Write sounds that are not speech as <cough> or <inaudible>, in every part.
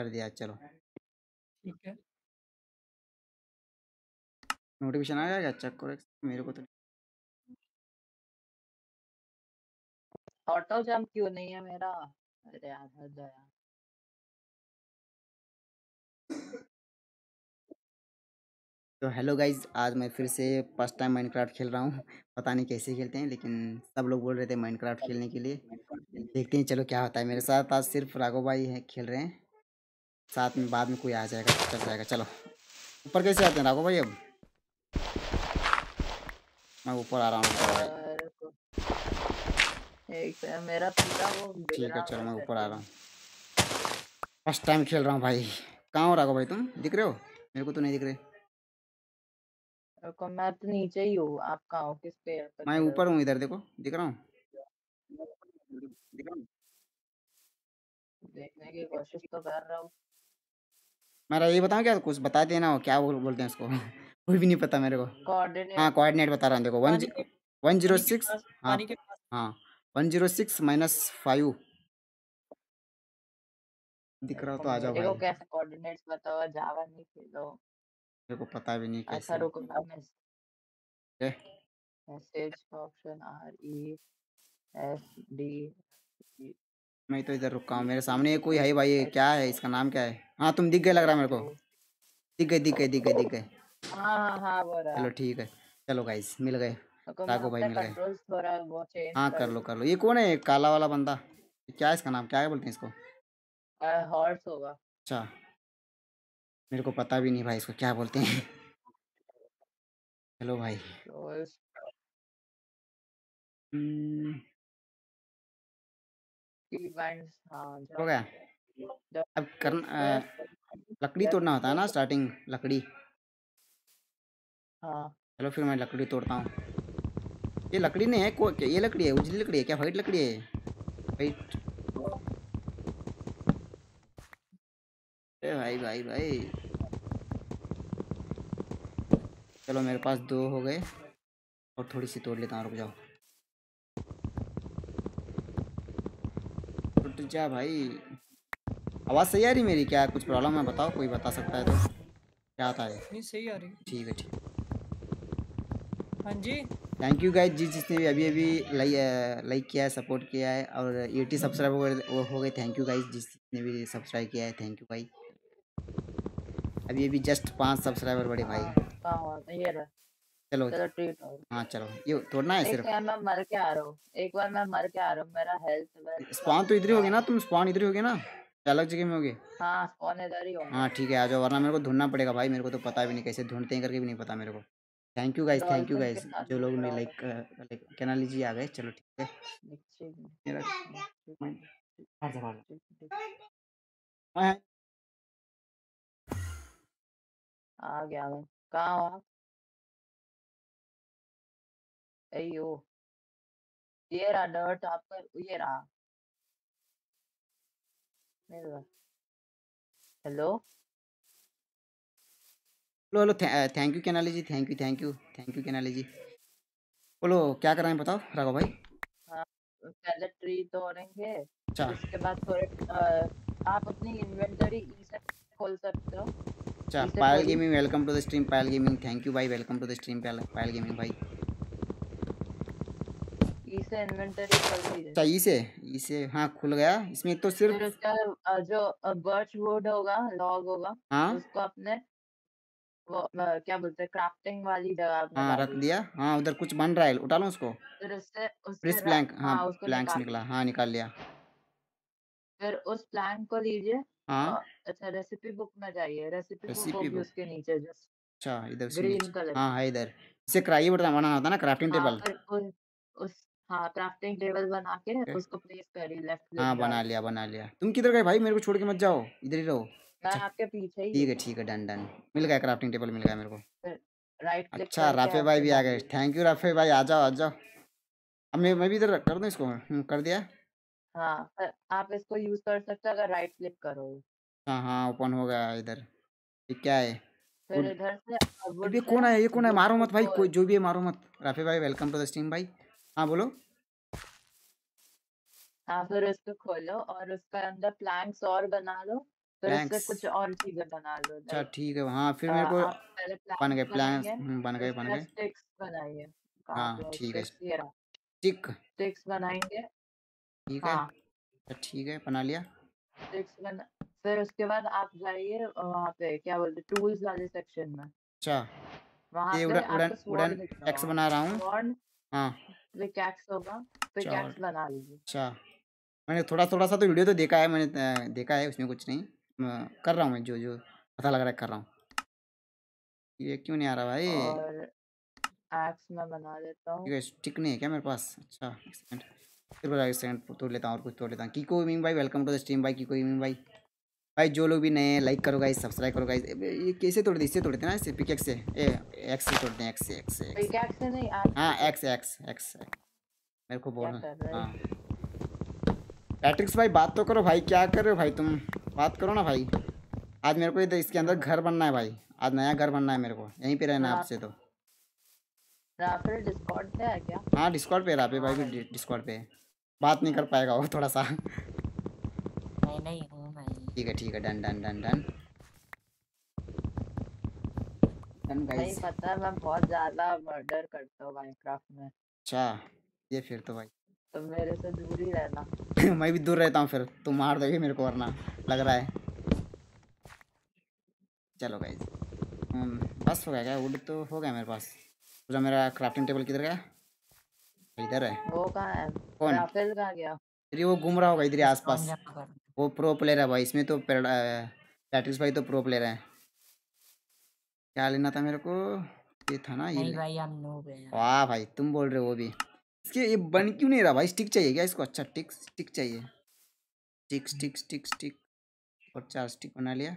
कर दिया चलो। ठीक है। नोटिफिकेशन आ जाएगा चेक करो मेरे को तो ऑटो जंप क्यों नहीं है मेरा? अरे यार हद है यार। तो हेलो गाइज़ आज मैं फिर से फ़र्स्ट टाइम माइनक्राफ्ट खेल रहा हूँ। पता नहीं कैसे खेलते हैं लेकिन सब लोग बोल रहे थे माइनक्राफ्ट खेलने के लिए। देखते हैं चलो क्या होता है मेरे साथ। आज सिर्फ़ राघो भाई है खेल रहे हैं। साथ में बाद में कोई आ जाएगा तो चल जाएगा। चलो ऊपर कैसे आते हैं? राघव भाई अब? मैं ऊपर आ रहा हूँ मेरा ठीक है चलो मैं ऊपर आ रहा हूँ। फ़र्स्ट टाइम खेल रहा हूँ भाई। कहाँ हो राघव भाई तुम? दिख रहे हो? मेरे को तो नहीं दिख रहे। मैं तो नीचे ही हूँ। आप कहाँ हो? किस पे मैं ऊपर हूँ इधर देखो दिख रहा हूँ। देखने की कोशिश तो कर रहा हूँ। मेरा ये बताऊँ क्या कुछ बता देना हो क्या बोल, बोलते हैं इसको <laughs> कोई भी नहीं पता मेरे को। हाँ कोऑर्डिनेट बता रहा हूँ देखो वन वन ज़ीरो सिक्स हाँ हाँ one zero six minus five. दिख रहा हो तो आ जाओ भाई। कैसे कोऑर्डिनेट्स पता जावा नहीं खेलो। मेरे को पता भी नहीं अच्छा कैसे। रुको मैं क्या? Message option R E S D मैं तो इधर रुका हूँ मेरे सामने कोई है भाई क्या है इसका नाम क्या है? हाँ तुम दिख गए लग रहा मेरे को। दिख गए दिख गए दिख गए दिख गए। हाँ हाँ हाँ चलो ठीक है। चलो गाइस मिल गए। मैं राघव भाई मिल गए। हाँ कर लो कर लो। ये कौन है? काला वाला बंदा? क्या है इसका नाम? क्या है बोलते हैं इसको? हॉर्स होगा। अच्छा। मेरे को पता भी नहीं भाई इसको क्या बोलते हैं। चलो भाई। इवेंट्स हाँ हो गया अब करना अ, लकड़ी तोड़ना होता है ना स्टार्टिंग लकड़ी। हाँ। चलो फिर मैं लकड़ी तोड़ता हूँ। ये लकड़ी नहीं है को क्या ये लकड़ी है उजली लकड़ी है क्या वाइट लकड़ी है? वाइट ए भाई भाई भाई। चलो मेरे पास दो हो गए और थोड़ी सी तोड़ लेता हूँ रुक जाओ। जा भाई। आवाज़ सही आ रही मेरी क्या? कुछ प्रॉब्लम है? बताओ कोई बता सकता है तो। क्या आता है नहीं सही आ रही। ठीक है ठीक। हाँ जी। थैंक यू गाइज़ जिस जिसने भी अभी अभी लाइक लाइक किया है सपोर्ट किया है और एटी सब्सक्राइबर वो हो गए थैंक यू गाइज़ जिसने भी सब्सक्राइब किया है थैंक यू भाई अभी अभी जस्ट पाँच सब्सक्राइबर बड़े भाई। था रहा। चलो। चलो ट्रीट हो। हाँ चलो। ये तोड़ना है सिर्फ़। मैं मर के आ रहा हूँ। एक बार मैं मर के आ रहा हूँ। मेरा हेल्थ स्पॉन तो इधर ही होगी ना? तुम स्पॉन इधर ही होगे ना? अलग जगह में होगे? हाँ स्पॉन इधर ही होगा। हाँ ठीक है आ जाओ वरना मेरे को ढूंढना पड़ेगा भाई। मेरे को तो पता भी नहीं कैसे ढूंढते हैं करके भी नहीं पता मेरे को। Thank you guys thank you guys जो लोग ने लाइक कैनाल लीजिए आ गए चलो ठीक है। मेरा। हाँ, आ गया मैं। कहाँ हो आप? अयो ये रहा डर्ट आपका ये रहा। हेलो बोलो बोलो thank you कैनाली ji thank you thank you thank you कैनाली जी। बोलो क्या कर रहे हैं बताओ राघव भाई? पहले ट्री तोड़ेंगे अच्छा। उसके बाद थोड़े आप अपनी इन्वेंटरी से खोल सकते हो। अच्छा Payal gaming welcome to the stream Payal gaming thank you भाई welcome to the stream Payal Payal gaming भाई। इसे इन्वेंटरी खोल दीजिए अच्छा इसे इसे हाँ खुल गया। इसमें तो सिर्फ़ उसका जो बर्च वुड होगा लॉग होगा हाँ। उसको अपने वो क्या बोलते हैं क्राफ्टिंग वाली जगह हाँ रख दिया। हाँ उधर कुछ बन रहा है उठा लो उसको। फिर उससे उससे प्लैंक हाँ हाँ प्लैंक्स निकला हाँ निकाल लिया। फिर उस प्लैंक को लीजिए। हाँ। अच्छा रेसिपी बुक में जाइए। रेसिपी बुक रेसिपी बुक उसके नीचे जस्ट अच्छा इधर ग्रीन कलर हाँ है इधर। इसे कराइए बता बनाना होता है ना क्राफ्टिंग हाँ टेबल उस हाँ क्राफ्टिंग टेबल बना के। उसको प्लेस करिए लेफ़्ट हाँ बना लिया बना लिया। तुम किधर गए भाई? मेरे को छोड़ के मत जाओ। इधर ही रहो। मैं अच्छा। आपके पीछे ही ठीक है ठीक है डन डन। मिल गया क्राफ्टिंग टेबल मिल गया मेरे को। राइट अच्छा राफे भाई भी आ गए। थैंक यू राफे भाई। आ जाओ आ जाओ। अब मैं मैं भी इधर कर दूँ इसको? हम्म, कर दिया। हाँ आप इसको यूज़ कर सकते हो अगर राइट क्लिक करो। हाँ हाँ ओपन हो गया इधर। ये क्या है? फिर इधर से ये कौन है? ये कौन है? मारो मत भाई। कोई जो भी है मारो मत। राफे भाई वेलकम टू द स्ट्रीम भाई। हाँ बोलो। हाँ फिर उसको खोलो और उसके अंदर प्लैंक्स और बना लो फिर उससे कुछ और चीज़ें बना लो अच्छा ठीक है हाँ फिर मेरे को बन गए प्लैंक्स हम्म, बन गए बन गए। स्टिक्स बनाइए हाँ ठीक है। स्टिक स्टिक्स बनाएँगे ठीक है। हाँ। अच्छा ठीक है बना लिया। स्टिक्स बना फिर उसके बाद आप जाइए वहाँ पे क्या बोलते टूल्स वाले सेक्शन में। अच्छा वहाँ ये उड़न उड़न उड़न एक्स बना रहा हूँ। हाँ। पिकैक्स होगा पिकैक्स बना लीजिए। अच्छा मैंने थोड़ा थोड़ा सा तो वीडियो तो देखा है मैंने देखा है उसमें कुछ नहीं। मैं कर रहा हूँ मैं जो जो पता लग रहा है कर रहा हूँ। ये क्यों नहीं आ रहा भाई? और एक्स मैं बना लेता हूँ। स्टिक नहीं है क्या मेरे पास? अच्छा एक सेकंड। फिर एक सेकंड तोड़ लेता हूँ और कुछ तोड़ लेता हूँ। कीको मीम भाई वेलकम टू द स्ट्रीम भाई कीको मीम भाई। भाई जो लोग भी नए लाइक करो गाइस सब्सक्राइब करो गाइस ये कैसे तोड़ते इससे तोड़ते ना इससे पिक एक्स से। ए एक्स से तोड़ते हैं एक्स से एक्स से पिकैक्स से नहीं हाँ एक्स एक्स एक्स मेरे को बोलना। रहे हो? हाँ। पैट्रिक्स भाई बात तो करो भाई क्या कर रहे हो भाई तुम? बात करो ना भाई। आज मेरे को इधर इसके अंदर घर बनना है भाई। आज नया घर बनना है मेरे को। यहीं पे रहना है हाँ। आपसे तो। डिस्कॉर्ड पे है क्या? हाँ डिस्कॉर्ड पे रहा पे भाई भी डिस्कॉर्ड पे। बात नहीं कर पाएगा वो थोड़ा सा। नहीं नहीं हूँ ही। ठीक है ठीक है done done done done done नहीं गाइस पता है मैं बहुत ज़्यादा मर्डर करता हूँ माइनक्राफ्ट में। अच्छा ये फिर तो भाई। तो मेरे से दूर ही रहना। <coughs> मैं भी दूर रहता हूँ फिर तुम मार दोगे मेरे को वरना लग रहा है। चलो गाइस बस हो गया क्या? वुड तो हो गया मेरे पास। पूरा मेरा क्राफ्टिंग टेबल किधर गया? इधर है। वो कहाँ है? कौन? राफेल कहाँ गया? अरे वो घूम रहा होगा इधर आसपास। वो प्रो प्लेयर है भाई इसमें तो पैट्रिक्स भाई तो प्रो प्लेयर है। क्या लेना था मेरे को? ये था ना ये भाई हम नूब हैं वाह भाई तुम बोल रहे हो वो भी। इसके ये बन क्यों नहीं रहा भाई? स्टिक चाहिए क्या इसको? अच्छा टिक स्टिक चाहिए। स्टिक स्टिक स्टिक स्टिक और चार स्टिक बना लिया।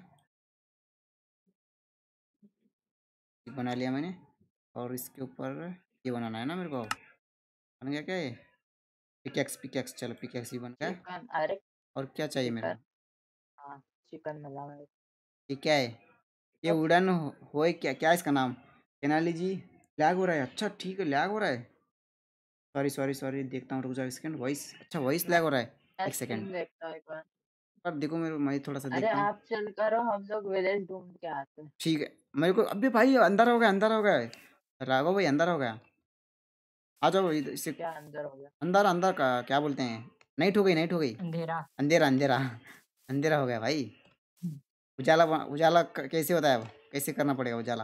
स्टिक बना लिया मैंने। और इसके ऊपर ये बनाना है ना मेरे को। बन गया क्या ये? पिकेक्स पिकेक्स चलो पिकेक्स भी बन गया। अरे और क्या चाहिए मेरे को? चिकन। हाँ चिकन मिला मेरे ये क्या है। ये उड़न हो होए क्या क्या इसका नाम? केनाली जी लैग हो रहा है? अच्छा ठीक है लैग हो रहा है। सॉरी सॉरी सॉरी देखता हूँ रुक जाओ सेकंड वॉइस अच्छा वॉइस लैग हो रहा है। एक बार। अब देखो मेरे मैं थोड़ा सा अरे देखता हूँ। आप चल करो हम लोग विलेज ढूंढ के आते हैं। ठीक है मेरे को अभी भाई अंदर हो गया अंदर हो गया। राघव भाई अंदर हो गया। आ जाओ इससे क्या अंदर हो गया? अंदर अंदर का क्या बोलते हैं? नाइट हो गई नाइट हो गई। अंधेरा। अंधेरा अंधेरा अंधेरा हो गया भाई। उजाला उजाला कैसे होता है अब? कैसे करना पड़ेगा उजाला?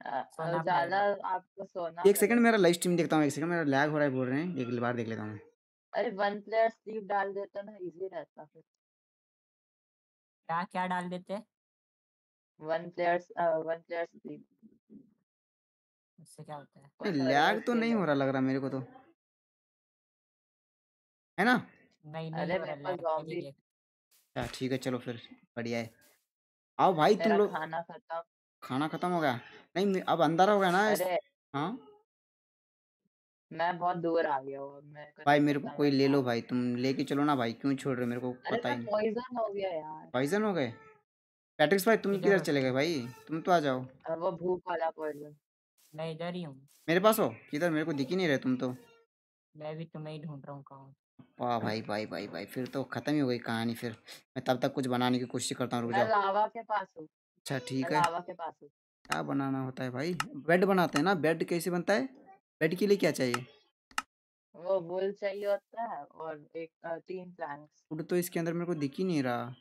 उजाला आपको सोना एक सेकंड मेरा लाइव स्ट्रीम देखता हूँ एक सेकंड मेरा लैग हो रहा है बोल रहे हैं। एक बार देख लेता हूँ अरे वन प्लेयर स्लीप डाल देता ना इजी रहता फिर। क्या क्या डाल देते one player one player sleep उससे क्या होता है? लैग तो नहीं हो रहा लग रहा मेरे को तो। है ना? नहीं नहीं अरे मेरे। अच्छा ठीक है चलो फिर बढ़िया है। आओ भाई तुम लोग खाना खत्म। खाना खत्म हो गया? नहीं अब अंदर हो गया ना अरे हाँ? मैं बहुत दूर आ गया हूँ भाई मेरे को कोई ले लो भाई तुम लेके चलो ना भाई क्यों छोड़ रहे हो मेरे को पता ही नहीं। पॉइजन हो गया यार। पॉइजन हो गए? पैट्रिक्स भाई तुम किधर चले गए भाई? तुम तो आ जाओ। वो भूख वाला पॉइजन मैं इधर ही हूँ। मेरे पास हो? किधर? मेरे को दिख ही नहीं रहे तुम तो। मैं भी तुम्हें ही ढूंढ रहा हूँ कहाँ। वाह भाई भाई भाई भाई फिर तो खत्म ही हो गई कहानी फिर। मैं तब तक कुछ बनाने की कोशिश करता हूँ रुक मैं जाओ। लावा के पास हूँ। अच्छा मैं ठीक है। लावा के पास हूँ। क्या बनाना होता है भाई? बेड बनाते हैं ना? बेड कैसे बनता है? बेड के लिए क्या चाहिए? वो वुल चाहिए होता है और एक अ, तीन प्लैंक्स फ़ूड तो इसके अंदर मेरे को दिख ही नहीं रहा।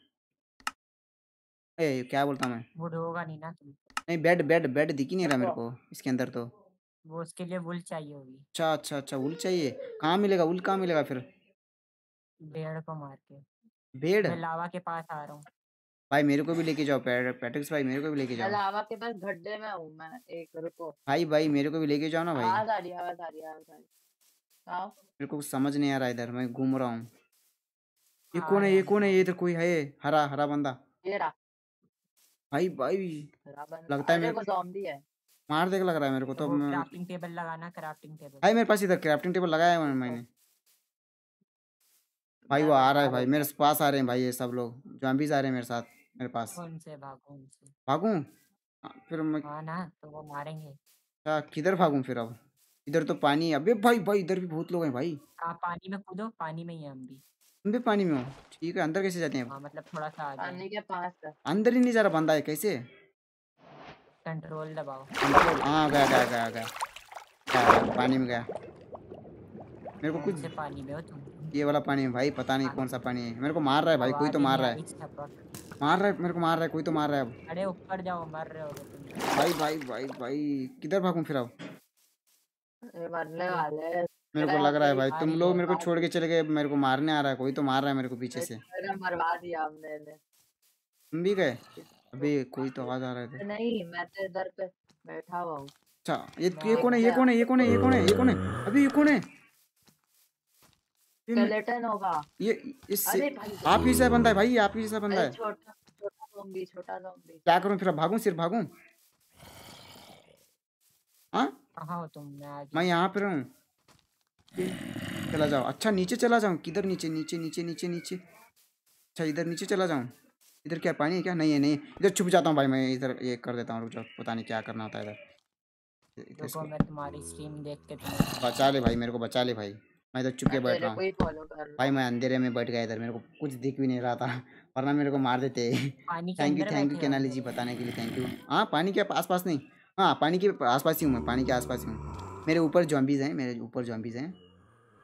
ए क्या बोलता मैं? वुड होगा नहीं ना तुम नहीं बेड बेड बेड दिख ही नहीं रहा मेरे देखो। को इसके अंदर तो। वो उसके लिए वुल चाहिए होगी। अच्छा अच्छा अच्छा उल चाहिए। कहाँ मिलेगा? उल कहाँ मिलेगा फिर? भेड़ को मार के। बेड? मैं लावा के पास आ रहा हूँ। भाई मेरे को भी लेके जाओ पैट्रिक्स भाई मेरे को भी लेके जाओ। लावा के पास गड्ढे में हूँ मैं एक रुको। भाई भाई मेरे को भी लेके जाओ ना भाई। आवाज़ आ रही आवाज़ आ रही आवाज़ आ रही आओ। मेरे को कुछ समझ नहीं आ रहा इधर मैं घूम रहा हूँ। ये कौन है ये कौन है ये इधर कोई है? हरा हरा बंदा। भाई भाई। लगता है मेरे वो zombie है। मार देख लग रहा है मेरे को तो क्राफ्टिंग टेबल लगाना क्राफ्टिंग टेबल भाई मेरे पास इधर क्राफ्टिंग टेबल लगाया है मैंने। भाई वो आ रहा है भाई मेरे पास आ रहे हैं भाई ये सब लोग जॉम्बीज आ रहे हैं मेरे साथ मेरे पास। कौन से? भागो उनसे। भागूं? हाँ, फिर मैं हाँ ना तो वो मारेंगे। अच्छा किधर भागूं फिर अब? इधर तो पानी है। अबे भाई भाई इधर भी बहुत लोग हैं भाई। आप पानी में कूदो? पानी में ही हम भी। तुम भी पानी में हो? ठीक है अंदर कैसे जाते हैं हाँ मतलब थोड़ा सा आगे। पानी के पास अंदर ही नहीं जा रहा बंदा है कैसे? कंट्रोल दबाओ। कंट्रोल हाँ गया गया गया, गया, पानी में गया। मेरे को कुछ पानी में हो तुम? ये वाला पानी है भाई पता नहीं कौन सा पानी है। मेरे को मार रहा है भाई कोई तो मार रहा है। मार रहा है मेरे को मार रहा है कोई तो मार रहा है अब। अरे ऊपर जाओ मर रहे हो भाई भाई भाई भाई किधर भागूं फिर अब? मरने वाले मेरे को लग रहा है कोई भाई तुम लोग मेरे को छोड़ के चले गए मेरे को मारने आ रहा है कोई तो मार रहा है मेरे को पीछे से। मेरा मरवा दिया हमने ने तुम भी गए? अबे कोई तो आवाज़ आ रहा है नहीं मैं तो इधर पे बैठा हुआ हूँ। अच्छा ये ये कौन है ये कौन है ये कौन है ये कौन है ये कौन है? अभी ये कौन है? स्केलेटन होगा। ये इससे आप ही जैसा बंदा है भाई आप ही जैसा बंदा है। छोटा छोटा ज़ॉम्बी छोटा ज़ॉम्बी क्या करूँ फिर भागूं सिर्फ़ भागूं? हाँ? कहाँ हो तुम? मैं मैं यहाँ पे रहूँ चला जाओ। अच्छा नीचे चला जाऊँ? किधर नीचे? नीचे नीचे नीचे नीचे। अच्छा इधर नीचे चला जाऊँ? इधर क्या पानी है क्या? नहीं है नहीं है। इधर छुप जाता हूँ भाई मैं इधर ये कर देता हूँ रुक जाओ। पता नहीं क्या करना होता है इधर। इसको मैं तुम्हारी स्ट्रीम देख के बचा ले भाई मेरे को बचा ले भाई। मैं तो चुप के मैं बैठ रहा हूँ। भाई मैं अंधेरे में बैठ गया इधर मेरे को कुछ दिख भी नहीं रहा था वरना मेरे को मार देते। थैंक यू थैंक यू केनाली हो जी बताने के लिए थैंक यू हाँ पानी के आसपास नहीं। हाँ पानी के आसपास ही हूँ मैं पानी के आसपास ही हूँ। मेरे ऊपर जॉम्बीज हैं मेरे ऊपर जॉम्बीज हैं।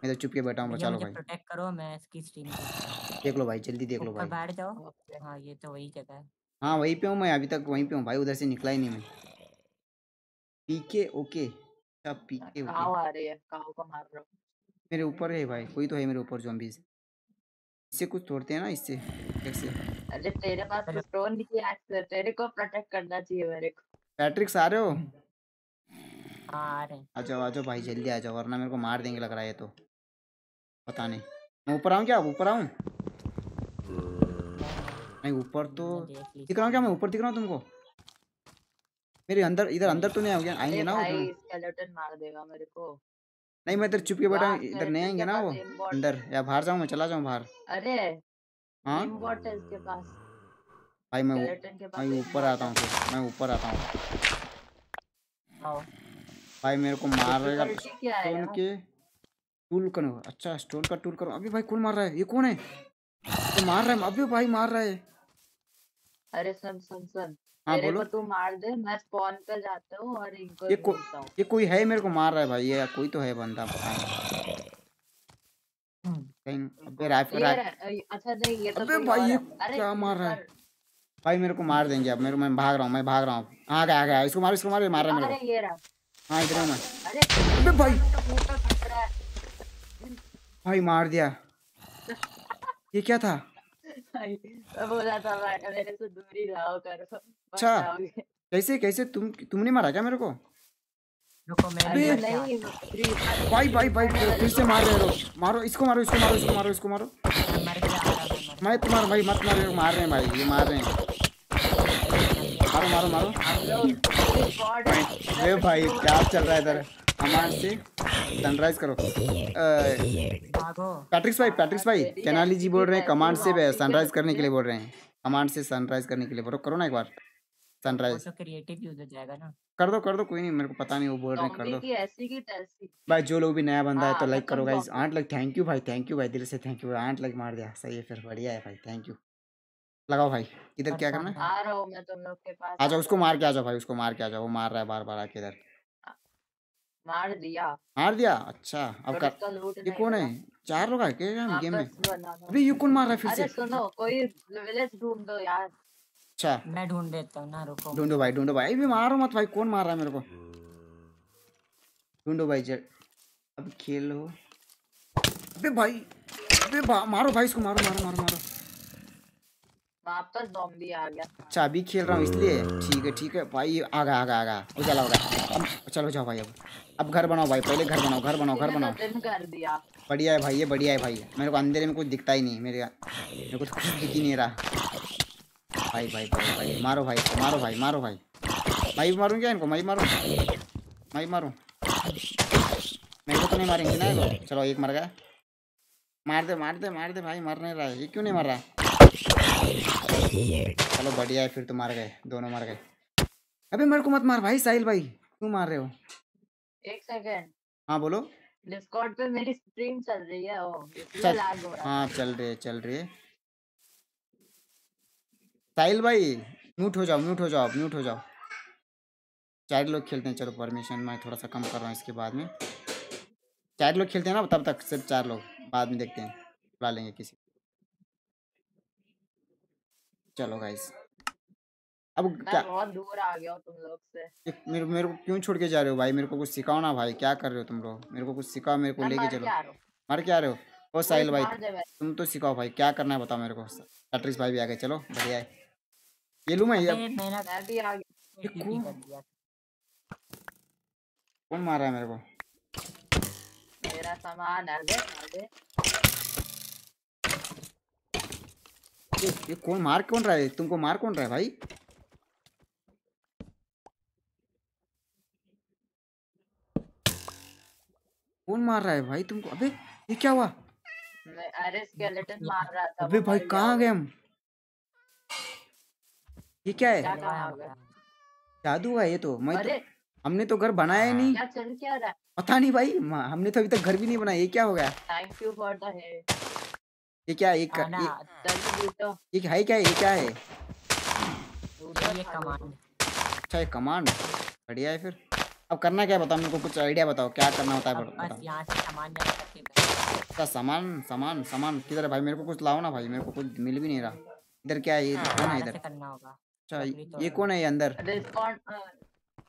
मैं तो चुप के बैठा हूँ बचा लो भाई। प्रोटेक्ट करो मैं इसकी स्ट्रीम देख लो भाई जल्दी देख लो भाई। बैठ जाओ। हाँ ये तो वही जगह है। हाँ वहीं पे हूँ मैं अभी तक वहीं पे हूँ भाई उधर से निकला ही नहीं मैं। PK okay. अच्छा पीके ओके। आ रही है? काव को मार रहा हूँ? मेरे ऊपर है भाई कोई तो है मेरे ऊपर जॉम्बीज इससे कुछ तोड़ते हैं ना इससे कैसे? अरे तेरे पास तो स्टोन की एक्स तेरे को प्रोटेक्ट करना चाहिए मेरे को। पैट्रिक्स आ रहे हो? हाँ आ रहे आ जाओ आ जाओ भाई जल्दी आ जाओ वरना मेरे को मार देंगे लग रहा है ये तो। पता नहीं। मैं ऊपर आऊँ क्या? ऊपर आऊँ? नहीं ऊपर तो ली। दिख रहा हूँ क्या मैं? ऊपर दिख रहा हूँ तुमको? मेरे अंदर इधर अंदर तो नहीं आओगे आएँगे ना भाई स्केलेटन मार देगा मेरे को। नहीं मैं इधर चुप के बैठा हूँ इधर नहीं आएँगे ना वो अंदर या बाहर जाऊँ मैं चला जाऊँ बाहर? अरे हाँ? है इसके पास। भाई मैं के aim ऊपर आता है। मैं ऊपर आता हूँ। आओ। भाई मेरे को मारेगा क्या है स्टोन के टूल करो अच्छा स्टोन का टूल करो अभी भाई कौन मार रहा है ये कौन है? मार रहा है अभी भाई मार रहा है। अरे सुन सुन सुन। हाँ बोलो। को तू मार दे मैं स्पॉन पे जाता हूँ और इनको ये को- ढूंढता हूँ। ये कोई है मेरे को मार रहा है भाई ये कोई तो है बंदा पता नहीं। हम्म, कहीं अबे राइफल ये राइफ। रहा- अच्छा नहीं ये तो अबे कोई भाई, और ये है। अरे क्या मार रहा है? भाई मेरे को मार देंगे अब मेरे को मैं भाग रहा हूँ मैं भाग रहा हूँ। आ गया आ गया इसको मारो इसको मारो ये मार रहा है मेरे अरे ये रहा। को हाँ इधर हूँ मैं। अरे अबे भाई। तो मुँह फट रहा है। भाई मार दिया। ये क्या था? मैं बोला था मेरे से दूर ही रहो करो। अच्छा। कैसे कैसे? तुम तुमने मारा क्या मेरे को? रुको मैं नहीं भाई भाई भाई फिर से मार रहे हो। मारो इसको मारो इसको मारो इसको मारो इसको मारो। मैं तुम्हारा भाई मत मारो मार रहे हैं भाई ये मार रहे हैं। मारो मारो मारो। अरे भाई क्या चल रहा है इधर? हमारे से सनराइज करो। पैट्रिक्स भाई पैट्रिक्स भाई केनाली जी बोल रहे हैं कमांड से सनराइज करने के लिए बोल रहे हैं। कमांड से सनराइज करने के लिए बोलो करो ना एक बार। सनराइज तो क्रिएटिव यूज़ हो जाएगा ना। कर दो कर दो कोई नहीं मेरे को पता नहीं वो बोल रहे कर दो। ऐसी की तैसी। भाई जो लोग भी नया बंदा है तो हाँ, लाइक मतलब करो गाइस। आठ लाइक थैंक यू भाई थैंक यू भाई दिल से थैंक यू आठ लाइक मार दिया सही है फिर बढ़िया है भाई थैंक यू लगाओ भाई इधर क्या करना है? आ रहा हूँ मैं तुम लोग के पास आ जाओ उसको मार के आ जाओ भाई उसको मार के आ जाओ वो मार रहा है बार बार आके इधर। मार दिया। मार दिया? अच्छा अब कर ये कौन है? चार लोग है क्या गेम में? अबे ये कौन मार रहा है फिर अरे से सुनो कोई विलेज ढूंढ दो यार। अच्छा। मैं ढूंढ देता हूँ ना रुको। ढूंढो भाई ढूंढो भाई। अभी मारो मत भाई कौन मार रहा है मेरे को? ढूंढो भाई जट अब खेलो। अबे भाई अबे मारो भाई इसको मारो मारो मारो मारो। वापस जॉम्बी आ गया। अच्छा अभी खेल रहा हूँ इसलिए। ठीक है ठीक है। भाई आ गया आ गया आ गया वो चला। होगा चलो जाओ भाई अब। अब घर बनाओ भाई पहले घर बनाओ घर बनाओ घर बनाओ। कर दिया। बढ़िया है भाई ये बढ़िया है भाई। मेरे को अंधेरे में कुछ दिखता ही नहीं मेरे मेरे को कुछ दिख ही नहीं रहा। भाई भाई भाई भाई मारो भाई मारो भाई मारो भाई। मैं भी मारूँ क्या इनको? मैं भी मारूँ? मैं भी मारूँ? मेरे को तो नहीं मारेंगे ना इनको। चलो एक मर गया। मार दे मार दे मार दे भाई मर नहीं रहा है। ये क्यों नहीं मर रहा? चलो बढ़िया है फिर तो मार गए। दोनों मर गए। अबे मेरे को मत मार भाई साहिल भाई। क्यों मार रहे हो? एक सेकेंड। हाँ बोलो। डिस्कॉर्ड पे मेरी स्ट्रीम चल रही है ओ चल। हो रहा हाँ चल रही है चल रही है। साहिल भाई म्यूट हो जाओ म्यूट हो जाओ म्यूट हो जाओ। चार लोग खेलते हैं चलो परमिशन मैं थोड़ा सा कम कर रहा हूँ इसके बाद में। चार लोग खेलते हैं ना तब तक सिर्फ़ चार लोग बाद में देखते हैं बुला लेंगे किसी चलो गाइस अब क्या बहुत दूर आ गया तुम लोग से। मेरे मेरे को क्यों छोड़ के जा रहे हो भाई? मेरे को कुछ सिखाओ ना भाई क्या कर रहे हो तुम लोग? मेरे को कुछ सिखाओ मेरे को लेके चलो। मर क्या रहे हो? ओ साहिल भाई भाई। तुम तो सिखाओ भाई क्या करना है बताओ मेरे को। अट्रीस भाई भी आ गए चलो बढ़िया है। ये लूँ मैं ये अबे मेरा मैं भी आ गया ये कौन मार रहा है मेरे को? मेरा सामान आ दे आ दे ये, ये कौन मार कौन रहा है? तुमको मार कौन रहा है भाई? कौन मार रहा है भाई तुमको? अबे ये क्या हुआ? मैं अरे स्केलेटन मार रहा था अबे भाई कहाँ गए हम? ये क्या है? जादू है ये तो। मैं तो हमने तो घर बनाया ही नहीं। क्या चल क्या रहा है? पता नहीं भाई हमने तो अभी तक घर भी नहीं बनाया। ये क्या हो गया? Thank you for the head ये क्या है? ये ये, ये है। क्या है? ये क्या है? ये कमांड अच्छा ये कमांड बढ़िया है फिर। अब करना क्या बताओ? मेरे को कुछ आइडिया बताओ क्या करना होता है बस बताओ। यहाँ से सामान अच्छा सामान सामान सामान। किधर है भाई? मेरे को कुछ लाओ ना भाई मेरे को कुछ मिल भी नहीं रहा। इधर क्या है? ये है इधर। करना होगा। अच्छा ये कौन है ये अंदर? रिस्पॉन्ड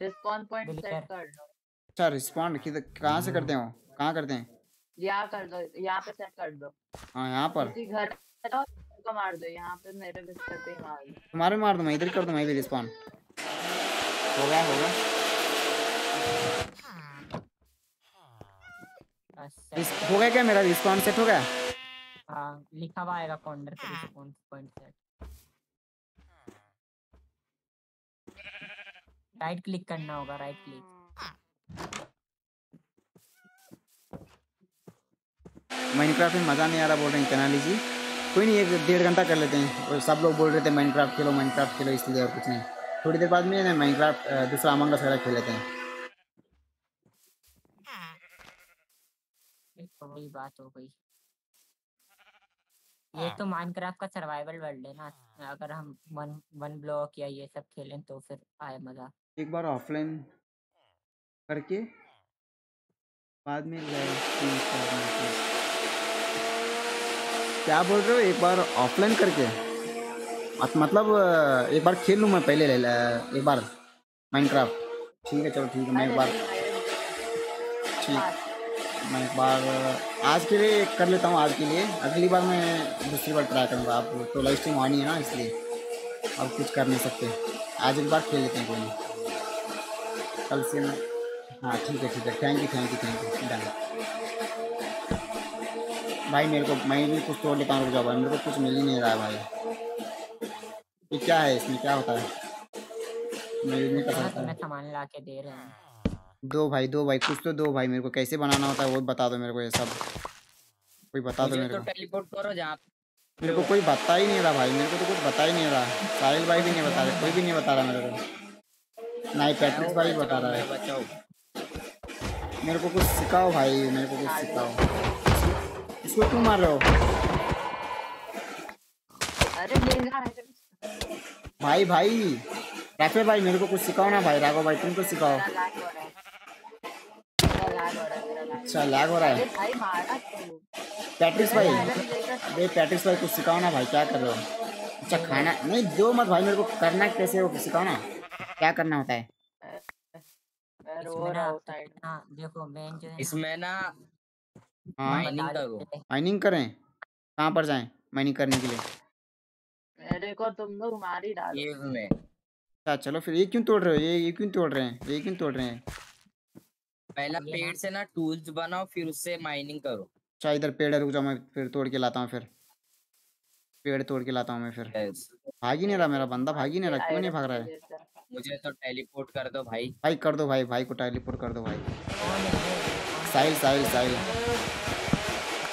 रिस्पॉन पॉइंट सेट कर दो। अच्छा रिस्पॉन्ड किधर कहाँ से करते हो कहाँ करते हैं? यहाँ कर दो यहाँ पे सेट कर दो। हाँ यहाँ पर। घर को मार दो यहाँ पे मेरे बिस्तर पे मार दो। तुम्हारे मार दूँ मैं इधर कर दूँ मैं भी रिस्पॉन्ड हो गया हो गया। सेट हो गया क्या मेरा? रिस्पॉन्ड सेट हो गया? हाँ लिखा हुआ आएगा कॉर्नर पे response point set right click करना होगा राइट क्लिक। माइनक्राफ्ट में मज़ा नहीं आ रहा बोल रहे हैं कनाली जी। कोई नहीं एक डेढ़ घंटा कर लेते हैं। और सब लोग बोल रहे थे माइनक्राफ्ट खेलो माइनक्राफ्ट खेलो इसलिए और कुछ नहीं। थोड़ी देर बाद में ना माइनक्राफ्ट दूसरा अमंग वगैरह खेल लेते हैं। तो वही बात हो गई। ये तो माइनक्राफ्ट का सर्वाइवल वर्ल्ड है ना। अगर हम वन वन ब्लॉक या ये सब खेलें तो फिर आए मज़ा। एक बार ऑफलाइन करके बाद में। क्या बोल रहे हो? एक बार ऑफलाइन करके? मतलब एक बार खेल लूँ मैं पहले, ले- ले- एक बार। माइनक्राफ्ट ठीक है, चलो ठीक है, मैं एक बार ठीक। मैं एक बार, आज के लिए कर लेता हूँ, आज के लिए। अगली बार मैं दूसरी बार ट्राई करूँगा। आप तो लाइव स्ट्रीम आनी है ना, इसलिए। अब कुछ कर नहीं सकते। आज एक बार खेल लेते हैं कोई नहीं। कल से मैं हाँ ठीक है ठीक है। Thank you thank you thank you done भाई मेरे को मैं भी कुछ तोड़ लेता हूँ रुक जाओ भाई मेरे को कुछ मिल ही नहीं रहा है भाई। ये क्या है इसमें? क्या होता है? मैं भी नहीं कर सकता सामान ला के दे रहे हैं। दो भाई दो भाई कुछ तो दो भाई। मेरे को कैसे बनाना होता है वो बता दो मेरे को ये सब। कोई बता दो मेरे तो को। टेलीपोर्ट करो जहाँ मेरे को कोई बता ही नहीं रहा भाई। मेरे को तो कुछ बता ही नहीं रहा। साहिल भाई भी नहीं बता रहे कोई भी नहीं बता रहा मेरे को। ना ही पैट्रिक भाई बता रहा है। बचाओ मेरे को कुछ सिखाओ भाई मेरे को कुछ सिखाओ। इसको क्यों मार रहे हो? अरे भाई भाई राफे भाई मेरे को कुछ सिखाओ ना भाई राघव भाई तुम तो सिखाओ। अच्छा लैग हो। रहा है। भाई पैट्रिक्स भाई अरे पैट्रिक्स भाई कुछ सिखाओ ना भाई क्या कर रहे हो? अच्छा खाना नहीं दो मत भाई मेरे को करना कैसे हो सिखाओ ना। क्या करना होता है? देखो मेन जो इसमें ना हाँ माइनिंग करो। माइनिंग करें? कहाँ पर जाएँ माइनिंग करने के लिए? मेरे को तुम लोग मार ही डालो। में। अच्छा चलो फिर ये क्यों तोड़ रहे हो? ये ये क्यों तोड़ रहे हैं? ये क्यों तोड़ रहे हैं? पहला पेड़ से ना टूल्स बनाओ फिर उससे माइनिंग करो। अच्छा इधर पेड़ है रुक जाओ मैं फिर तोड़ के लाता हूँ फिर। पेड़ तोड़ के लाता हूँ मैं फिर. भाग ही नहीं रहा मेरा बंदा भाग ही नहीं रहा क्यों नहीं भाग रहा हैं। मुझे तो टेलीपोर्ट कर दो भाई। भाई कर दो भाई भाई को टेलीपोर्ट कर दो भाई। है साहिल साहिल साहिल। है?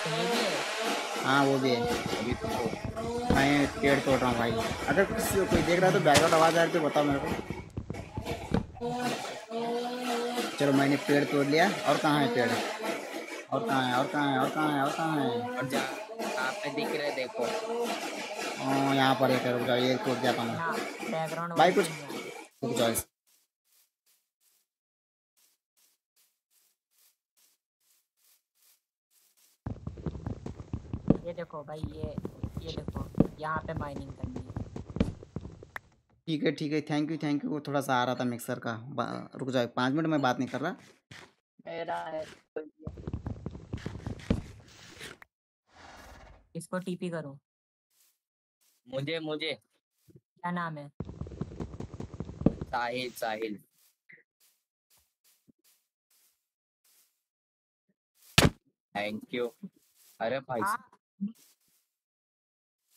है हाँ वो भी है। अभी तो मैं पेड़ तोड़ रहा हूँ भाई। अगर किसी को कोई देख रहा है तो बैकग्राउंड आवाज़ आ रही है तो बताओ मेरे को। चलो मैंने पेड़ तोड़ लिया। और कहाँ है पेड़? और कहाँ है और कहाँ है और कहाँ है और कहाँ है? और जहाँ पे दिख रहे देखो। यहाँ पर एक रुक जाओ ये गया पानी यहाँ बैकग्राउंड भाई कुछ जाओ ये देखो भाई ये ये देखो यहाँ पे माइनिंग करनी है। ठीक है ठीक है थैंक यू थैंक यू वो थोड़ा सा आ रहा था मिक्सर का। रुक जाओ पाँच मिनट में बात नहीं कर रहा। मेरा है इसको टीपी करूँ। मुझे मुझे। क्या नाम है? साहिल साहिल थैंक यू अरे भाई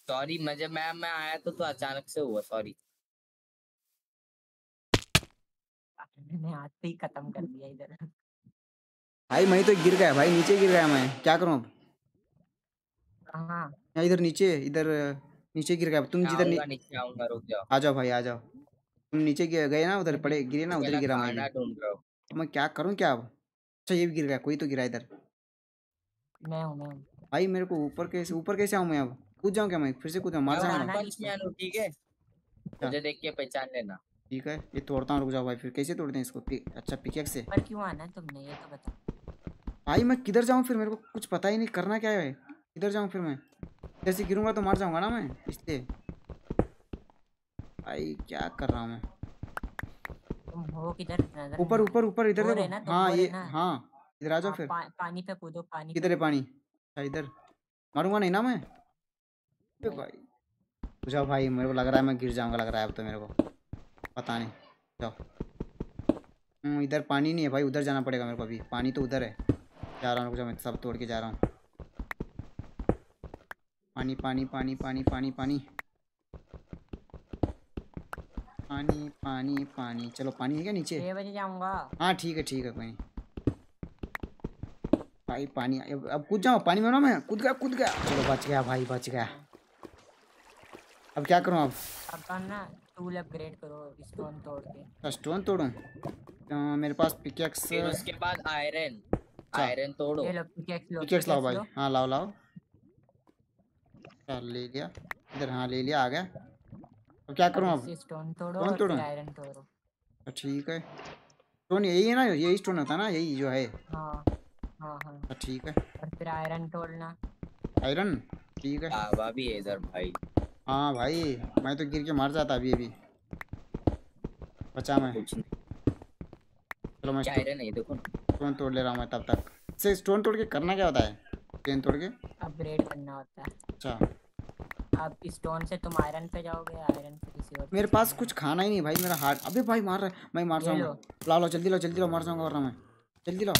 सॉरी मुझे मैं मैं आया तो तो अचानक से हुआ सॉरी मैंने पे ही खत्म कर दिया इधर। भाई मैं तो गिर गया भाई नीचे गिर गया मैं। क्या करूँ अब? हाँ। इधर नीचे इधर नीचे गिर गया। तुम जिधर नीचे आऊँगा रुक जाओ। आ जाओ भाई आ जाओ। तुम नीचे गिर गए ना उधर पड़े गिरे ना उधर गिरा मैं भी हूँ अब मैं क्या करूँ क्या अब? अच्छा ये भी गिर गया कोई तो गिरा इधर। मैं हूँ मैं हूँ। भाई मेरे को ऊपर कैसे ऊपर कैसे आऊँ मैं अब? कूद जाऊँ क्या मैं? फिर से कूद मार मैं जाऊँगा पंच ठीक है? मुझे देख के पहचान लेना। ठीक है ये तोड़ता हूँ रुक जाओ भाई फिर कैसे तोड़ते हैं इसको? अच्छा पिकेक से। पर क्यों आना है तुमने ये तो बता भाई मैं किधर जाऊँ फिर? मेरे को कुछ पता ही नहीं करना क्या है? किधर जाऊँ फिर मैं? इधर से गिरूँगा तो मर जाऊँगा ना मैं इसलिए। भाई क्या कर रहा हूँ मैं? हो किधर? ऊपर ऊपर ऊपर इधर देखो। हाँ ये हाँ इधर आ जाओ फिर। पा, पानी पे कूदो पानी किधर है पानी? अच्छा इधर। मारूँगा नहीं ना मैं? भाई। जाओ भाई मेरे को लग रहा है मैं गिर जाऊँगा लग रहा है अब तो मेरे को। पता नहीं। जाओ। हम्म, इधर पानी नहीं है भाई उधर जाना पड़ेगा मेरे को अभी। पानी तो उधर है। जा रहा हूँ मैं सब तोड़ के जा रहा हूँ। पानी पानी पानी पानी पानी पानी। पानी पानी पानी। चलो पानी है क्या नीचे? बजे जाऊँगा। हाँ ठीक है ठीक है कोई नहीं। भाई पानी अब अब कूद जाओ पानी में ना मैं। कूद गया कूद गया। चलो बच गया भाई बच गया। अब क्या करूँ अब? अब तो ना टूल अपग्रेड करो स्टोन तोड़ के। स्टोन तोड़ूं? अ, मेरे पास पिकेक्स फिर उसके बाद आयरन आयरन तोड़ो। ये लो पिकेक्स लो पिकेक्स लाओ भाई। लो। हाँ लाओ लाओ। ले लिया इधर हाँ ले लिया आ गया। अब क्या करूँ अब? स्टोन तोड़ो स्टोन और आयरन तोड़ो? तो ठीक है। स्टोन यही है ना यही स्टोन होता है ना यही जो है। हाँ हाँ हाँ। तो ठीक है। और फिर आयरन तोड़ना। आयरन ठीक है। लावा भी है इधर भाई। हाँ भाई मैं तो गिर के मर जाता अभी अभी। बचा मैं। चलो मैं आयरन है देखो स्टोन तोड़ ले रहा हूँ मैं तब तक। से स्टोन तोड़ के करना क्या होता है? चेन तोड़ के? अपग्रेड करना होता है। अच्छा। अब स्टोन से तुम आयरन पे जाओगे आयरन से किसी और मेरे पास कुछ खाना ही नहीं भाई मेरा हार्ट अबे भाई मार रहा है मैं मार जाऊँगा। लो। लाओ लो जल्दी लो जल्दी लो मर जाऊँगा वरना मैं। जल्दी लो।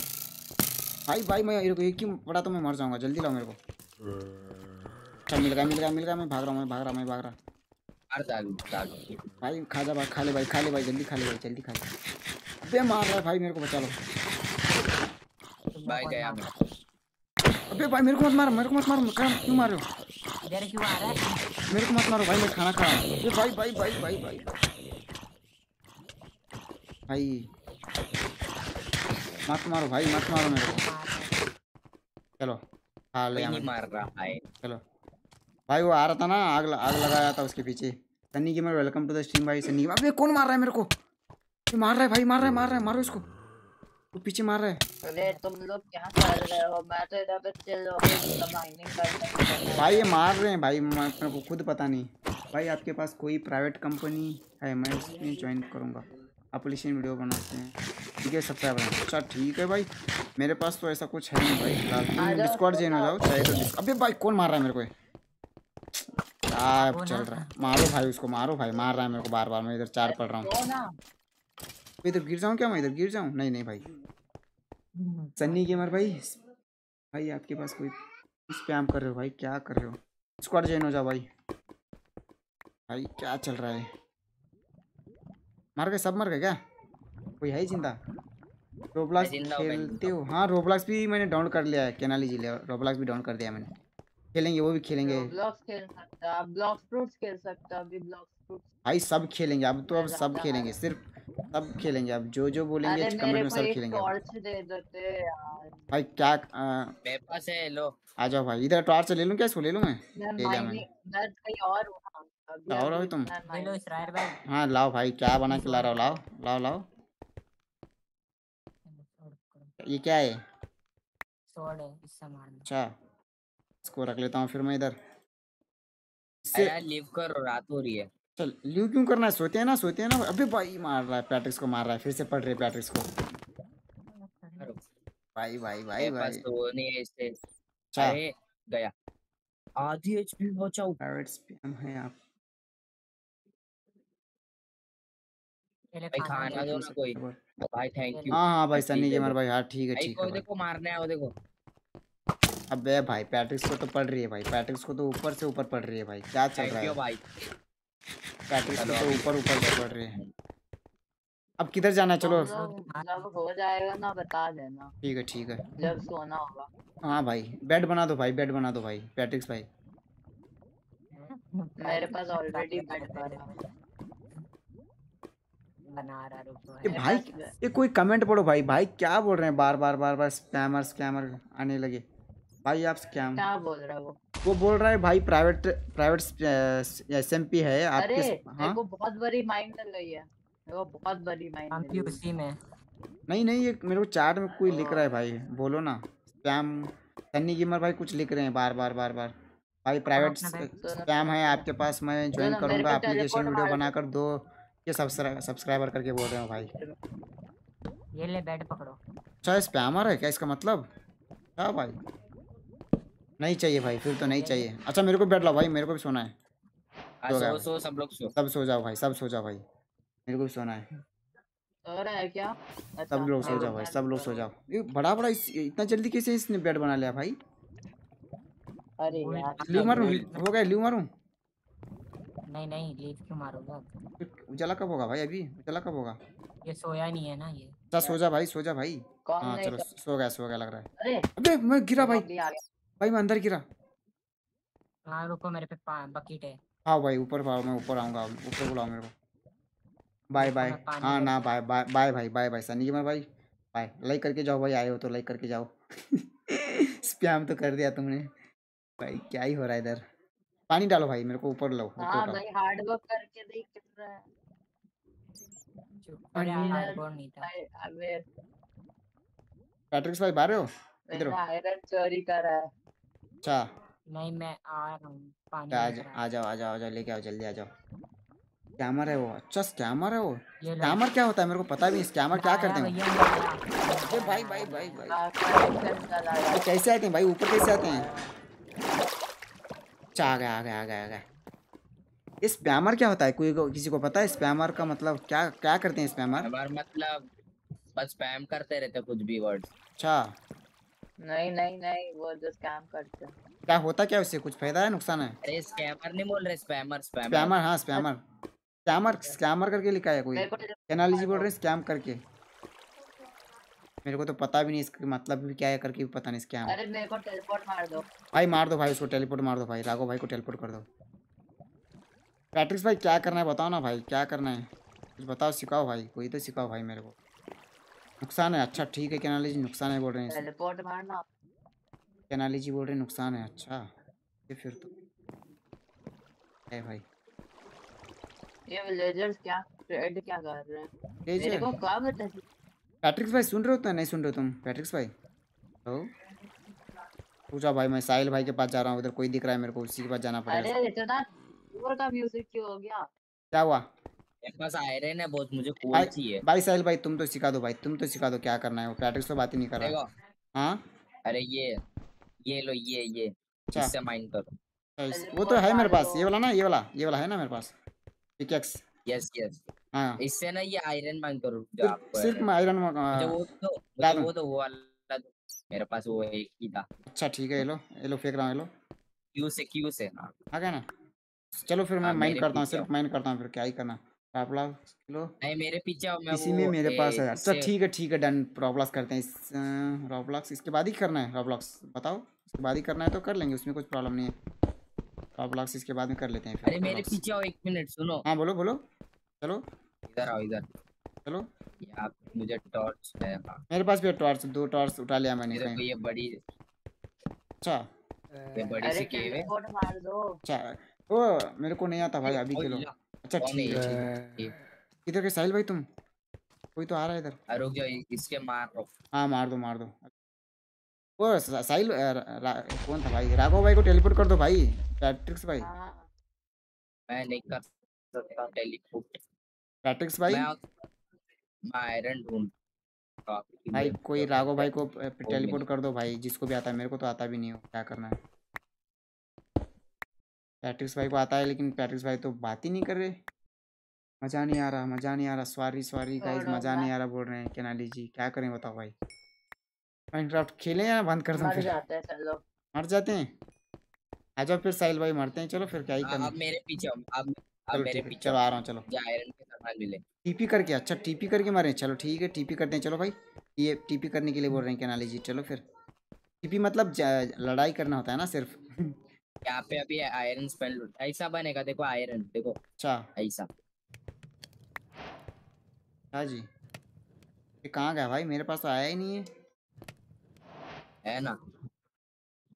भाई भाई मैं एक ही पड़ा तो मैं मर जाऊँगा जल्दी लाओ मेरे को। अच्छा मिल गया मिल गया मिल गया मैं भाग रहा हूँ मैं भाग रहा हूँ मैं भाग रहा मार डालू डालू भाई खा जा भाई खा ले भाई खा ले भाई जल्दी खा ले भाई जल्दी खा ले। अबे मार रहा है भाई मेरे को बचा लो। भाई गया मैं। अबे भाई मेरे को मत मार मेरे को मत मार क्यों मार रहे हो? इधर क्यों आ रहा है मेरे को मत मारो भाई मैं खाना खा रहा हूँ। भाई भाई भाई भाई भाई। भाई मत मारो भाई मत मारो मेरे को। चलो खा लिया नहीं मार रहा है चलो। भाई वो आ रहा था ना आग आग लगाया था उसके पीछे। सन्नी की मेरे वेलकम टू द स्ट्रीम भाई सन्नी। अबे कौन मार रहा है मेरे को? ये मार रहा है भाई मार रहा है मार रहा है मारो इसको। वो पीछे मार रहा है। अरे तुम लोग क्या कर रहे हो मैं तो इधर पे चिल हो गई माइनिंग करने भाई ये मार रहे हैं भाई मैं- मेरे को खुद पता नहीं। भाई आपके पास कोई प्राइवेट कंपनी है मैं इसमें ज्वाइन करूँगा। अपलिशन वीडियो बनाते हैं। ठीक है सब्सक्राइबर हैं। अच्छा ठीक है भाई। मेरे पास तो ऐसा कुछ है नहीं भाई फ़िलहाल। डिस्कॉर्ड ज्वाइन हो जाओ चाहे तो अबे भाई कौन मार रहा है मेरे को? चल रहा है? मारो भाई उसको मारो भाई मार रहा है मेरे को बार बार मैं इधर चार पड़ रहा हूँ। तो ना इधर गिर जाऊँ क्या? मैं इधर गिर जाऊँ? नहीं नहीं भाई। सन्नी गेमर भाई भाई आपके पास कोई स्पैम कर रहे हो भाई? क्या कर रहे हो? स्क्वाड ज्वाइन हो जाओ भाई। भाई क्या चल रहा है? मर गए सब मर गए क्या? कोई है ही ज़िंदा? रोबलॉक्स मैं मैं खेलते हो। हाँ। रोबलॉक्स भी मैंने डाउन कर लिया है कैनाली जी रोबलॉक्स भी डाउन कर दिया मैंने। खेलेंगे वो भी खेलेंगे। भाई सब खेलेंगे अब तो अब सब खेलेंगे सिर्फ़ सब खेलेंगे अब जो जो बोलेंगे कमेंट में सब खेलेंगे टॉर्च दे देते यार। भाई क्या मेरे पास है लो। आ जाओ भाई इधर टॉर्च ले लूँ क्या इसको ले लूँ मैं? ले लिया मैंने। माइनिंग मैं कहीं और हूँ। हाँ, हो रहा हो तुम? ले लो इसराइल भाई। हाँ। लाओ भाई क्या बना के ला रहा हो लाओ लाओ लाओ। ये क्या है? सोड है इससे मारना। अच्छा इसको रख लेता हूँ फिर मैं इधर। अरे इससे यार लीव करो रात हो रही है। चल ल्यू क्यों करना है? सोते हैं ना सोते हैं ना। अबे भाई मार रहा है पैट्रिक्स को मार रहा है फिर से पड़ रही है पैट्रिक्स को। भाई भाई भाई भाई। तो वो नहीं है इससे अच्छा। अरे गया। आधी एचपी बचाओ प्राइवेट स्पैम है आप भाई खाना खाना दे दो ना कोई। भाई थैंक यू हाँ हाँ भाई दे गेमर भाई हाँ ठीक है ठीक है देखो मारने आओ देखो। अबे भाई पैट्रिक्स को तो पड़ रही है भाई। पैट्रिक्स को तो ऊपर से ऊपर पड़ रही है भाई। क्या चल थैंक रहा यू है? भाई। को चलो। तो ऊपर ऊपर पड़ रही है। अब किधर जाना है? चलो। जब हो जाएगा ना बता देना। ठीक है ठीक है। जब सोना होगा। हाँ भाई बेड बना दो भाई बेड बना दो भाई पैट्रिक्स भाई। मेरे पास ऑलरेडी बेड पर बना रहा रुको ये भाई ये कोई कमेंट पढ़ो भाई। भाई क्या बोल रहे हैं? बार बार बार बार स्पैमर स्कैमर आने लगे। भाई आप स्कैम क्या बोल रहा है वो? वो बोल रहा है भाई private private S M P है आपके मेरे हाँ? को बहुत बड़ी माइंड मिल गई है। मेरे को बहुत बड़ी माइंड भी उसी में। नहीं नहीं ये मेरे को चैट में कोई लिख रहा है भाई। बोलो ना। स्पैम सन्नी गेमर भाई कुछ लिख रहे हैं बार बार बार बार। भाई प्राइवेट अपना स्पैम है आपके पास मैं ज्वाइन करूँगा को एप्लीकेशन वीडियो बनाकर दो। ये सब्सक्राइबर करके बोल रहे हो भाई। ये ले बेड पकड़ो। अच्छा स्पैमर है क्या इसका मतलब? क्या भाई? नहीं चाहिए भाई फिर तो नहीं चाहिए। अच्छा मेरे को बैठ लाओ भाई मेरे को भी सोना है। हाँ, सो सो सो सब लोग सो। सब सो जाओ भाई सब सो जाओ भाई। मेरे को भी सोना है। रहा है क्या? अच्छा सब लोग सो हाँ, जाओ भाई सब लोग सो जाओ। ये बड़ा बड़ा इस, इतना जल्दी कैसे इसने बेड बना लिया भाई? अरे यार। ल्यू मारूं? हो गया ल्यू मारूं? नहीं नहीं लीव क्यों मारोगे? आप उजाला कब होगा भाई अभी? उजाला कब होगा? ये सोया नहीं है ना ये? अच्छा सो जा भाई सो जा भाई। हाँ चलो सो गया सो गया लग रहा है। अरे! अबे मैं गिरा भाई। भाई मैं अंदर गिरा। हाँ रुको मेरे पे बकेट है। हाँ भाई ऊपर मैं ऊपर आऊँगा ऊपर बुलाओ मेरे को। बाय बाय हाँ ना बाय बाय बाय भाई बाय बाय सनी गेमर भाई बाय लाइक करके जाओ भाई आए हो तो लाइक करके जाओ। <laughs> स्पैम तो कर दिया तुमने। भाई क्या ही हो रहा है इधर? पानी डालो भाई मेरे को ऊपर लो हाँ भाई हार्ड वर्क करके देख है। नहीं था। अबे। पैट्रिक्स भाई बाहर हो? इधर हो। आयरन चोरी करा है। अच्छा। नहीं मैं आ रहा हूँ पानी आ लेकर जा- आ जाओ आ जाओ आ जाओ लेके आओ जल्दी आ जाओ। स्कैमर है वो अच्छा स्कैमर है वो। स्कैमर क्या होता है मेरे को पता भी नहीं स्कैमर क्या करते हैं अरे भाई भाई भाई भाई। कैसे आते हैं भाई? ऊपर कैसे आते हैं? अच्छा आ गया आ गया आ गया आ गया ये स्पैमर क्या होता है? कोई को, किसी को पता है स्पैमर का मतलब क्या क्या करते हैं स्पैमर? मतलब बस स्पैम करते रहते कुछ भी वर्ड्स। अच्छा। नहीं नहीं नहीं वो जो स्कैम करते हैं। क्या होता क्या उससे? कुछ फ़ायदा है नुकसान है? अरे स्कैमर नहीं बोल रहे स्पैमर स्पैमर स्पैमर हाँ स्पैमर स्कैमर स्कैमर करके लिखा है कोई। एनालिजी बोल रहे हैं स्कैम करके। मेरे को तो पता भी नहीं इसका मतलब भी क्या है करके भी पता नहीं। स्कैम अरे मेरे को टेलीपोर्ट मार दो। भाई मार दो भाई उसको टेलीपोर्ट मार दो भाई। राघव भाई को टेलीपोर्ट कर दो। पैट्रिक्स भाई क्या करना है? बताओ ना भाई क्या करना है? कुछ बताओ सिखाओ भाई। कोई तो सिखाओ भाई मेरे को। नुकसान है अच्छा ठीक है कैनालिजी नुकसान है बोल रहे हैं मारना कैनालिजी बोल रहे हैं नुकसान है अच्छा। ये फिर तो है भाई। ये विलेजर्स क्या ट्रेड क्या कर रहे हैं? मेरे जे- को कहा बता पैट्रिक्स भाई सुन रहे हो तो नहीं सुन रहे हो तुम? पैट्रिक्स भाई? तो पूछा भाई मैं साहिल भाई के पास जा रहा हूँ उधर कोई दिख रहा है मेरे को उसी के पास जाना पड़ेगा। अरे इतना दूर का म्यूज़िक क्यों हो गया? क्या हुआ? पास आयरन है बहुत मुझे कोल चाहिए। भाई साहिल भाई तुम तो सिखा दो भाई तुम तो सिखा दो क्या करना है वो तो बात ही नहीं कर रहा। हाँ? अरे ये ये लो ये ये अच्छा। इससे माइंड करो। अच्छा, पहले वो तो है मेरे पास तो- ये वाला ना ये वाला ये वाला है ना मेरे पास पिकेक्स यस यस हाँ। इससे ना ये आयरन माइंड करो सिर्फ़ मैं आयरन वो तो। वो तो वो वाला दो। मेरे पास वो एक ही था। अच्छा ठीक है ये लो ये लो फेंक रहा हूँ ये लो। क्यू से क्यू से। हाँ आ गया ना? चलो फिर मैं हाँ, माइंड करता हूँ सिर्फ़ माइंड करता हूँ फिर क्या ही करना। प्रॉब्ला लो। नहीं मेरे पीछे आओ मैं इसी में मेरे पास है। अच्छा ठीक है ठीक है डन। प्रॉब्लम्स करते हैं इस प्रॉब्लम्स इसके बाद ही करना है प्रॉब्लम्स बताओ इसके बाद ही करना है तो कर लेंगे उसमें कुछ प्रॉब्लम नहीं है। प्रॉब्लम्स इसके बाद में कर लेते हैं फिर अरे मेरे पीछे आओ एक मिनट सुनो। हाँ बोलो बोलो। चलो। इधर आओ इधर। चलो। पे मुझे टॉर्च है। मेरे पास भी टॉर्च दो टॉर्च उठा लिया मैंने ये देखो ये बड़ी अच्छा। ये बड़ी सी केव है। अच्छा ओ मेरे को नहीं आता भाई अभी खेलो अच्छा ठीक है। इधर के साहिल भाई तुम? कोई तो आ रहा है इधर। रुक जाओ इसके मार रो हाँ मार दो मार दो। ओ साहिल कौन था भाई? राघव भाई को टेलीपोर्ट कर दो भाई। पैट्रिक्स भाई। मैं नहीं कर सकता टेलीपोर्ट पैट्रिक्स भाई? मैं मैं आयरन ढूंढ भाई कोई राघव भाई को टेलीपोर्ट कर दो भाई। जिसको भी आता है मेरे को तो आता भी नहीं हो। क्या करना है? पैट्रिक्स भाई को आता है लेकिन पैट्रिक्स भाई तो बात ही नहीं कर रहे। मज़ा नहीं आ रहा मज़ा नहीं आ रहा। सॉरी सॉरी गाइस मज़ा नहीं आ रहा बोल रहे हैं। केनाली जी क्या करें बताओ भाई? माइनक्राफ्ट खेलें या बंद कर दूँ फिर? हैं चलो। मर जाते हैं? आ जाओ फिर साहिल भाई मरते हैं। चलो फिर क्या ही करना मेरे पीछे आओ, अब अब मेरे पीछे चलो आ रहा हूँ चलो। जो आयरन के सामान मिले। टीपी करके अच्छा टीपी करके मारे चलो ठीक है टीपी करते हैं। चलो भाई ये टीपी करने के लिए बोल रहे हैं केनाली जी। चलो फिर। टीपी मतलब लड़ाई करना होता है ना सिर्फ़। <laughs> यहाँ पे अभी आयरन स्पेल ऐसा बनेगा देखो आयरन देखो। अच्छा। ऐसा। हाँ जी। ये कहाँ गया भाई? मेरे पास तो आया ही नहीं है। है ना?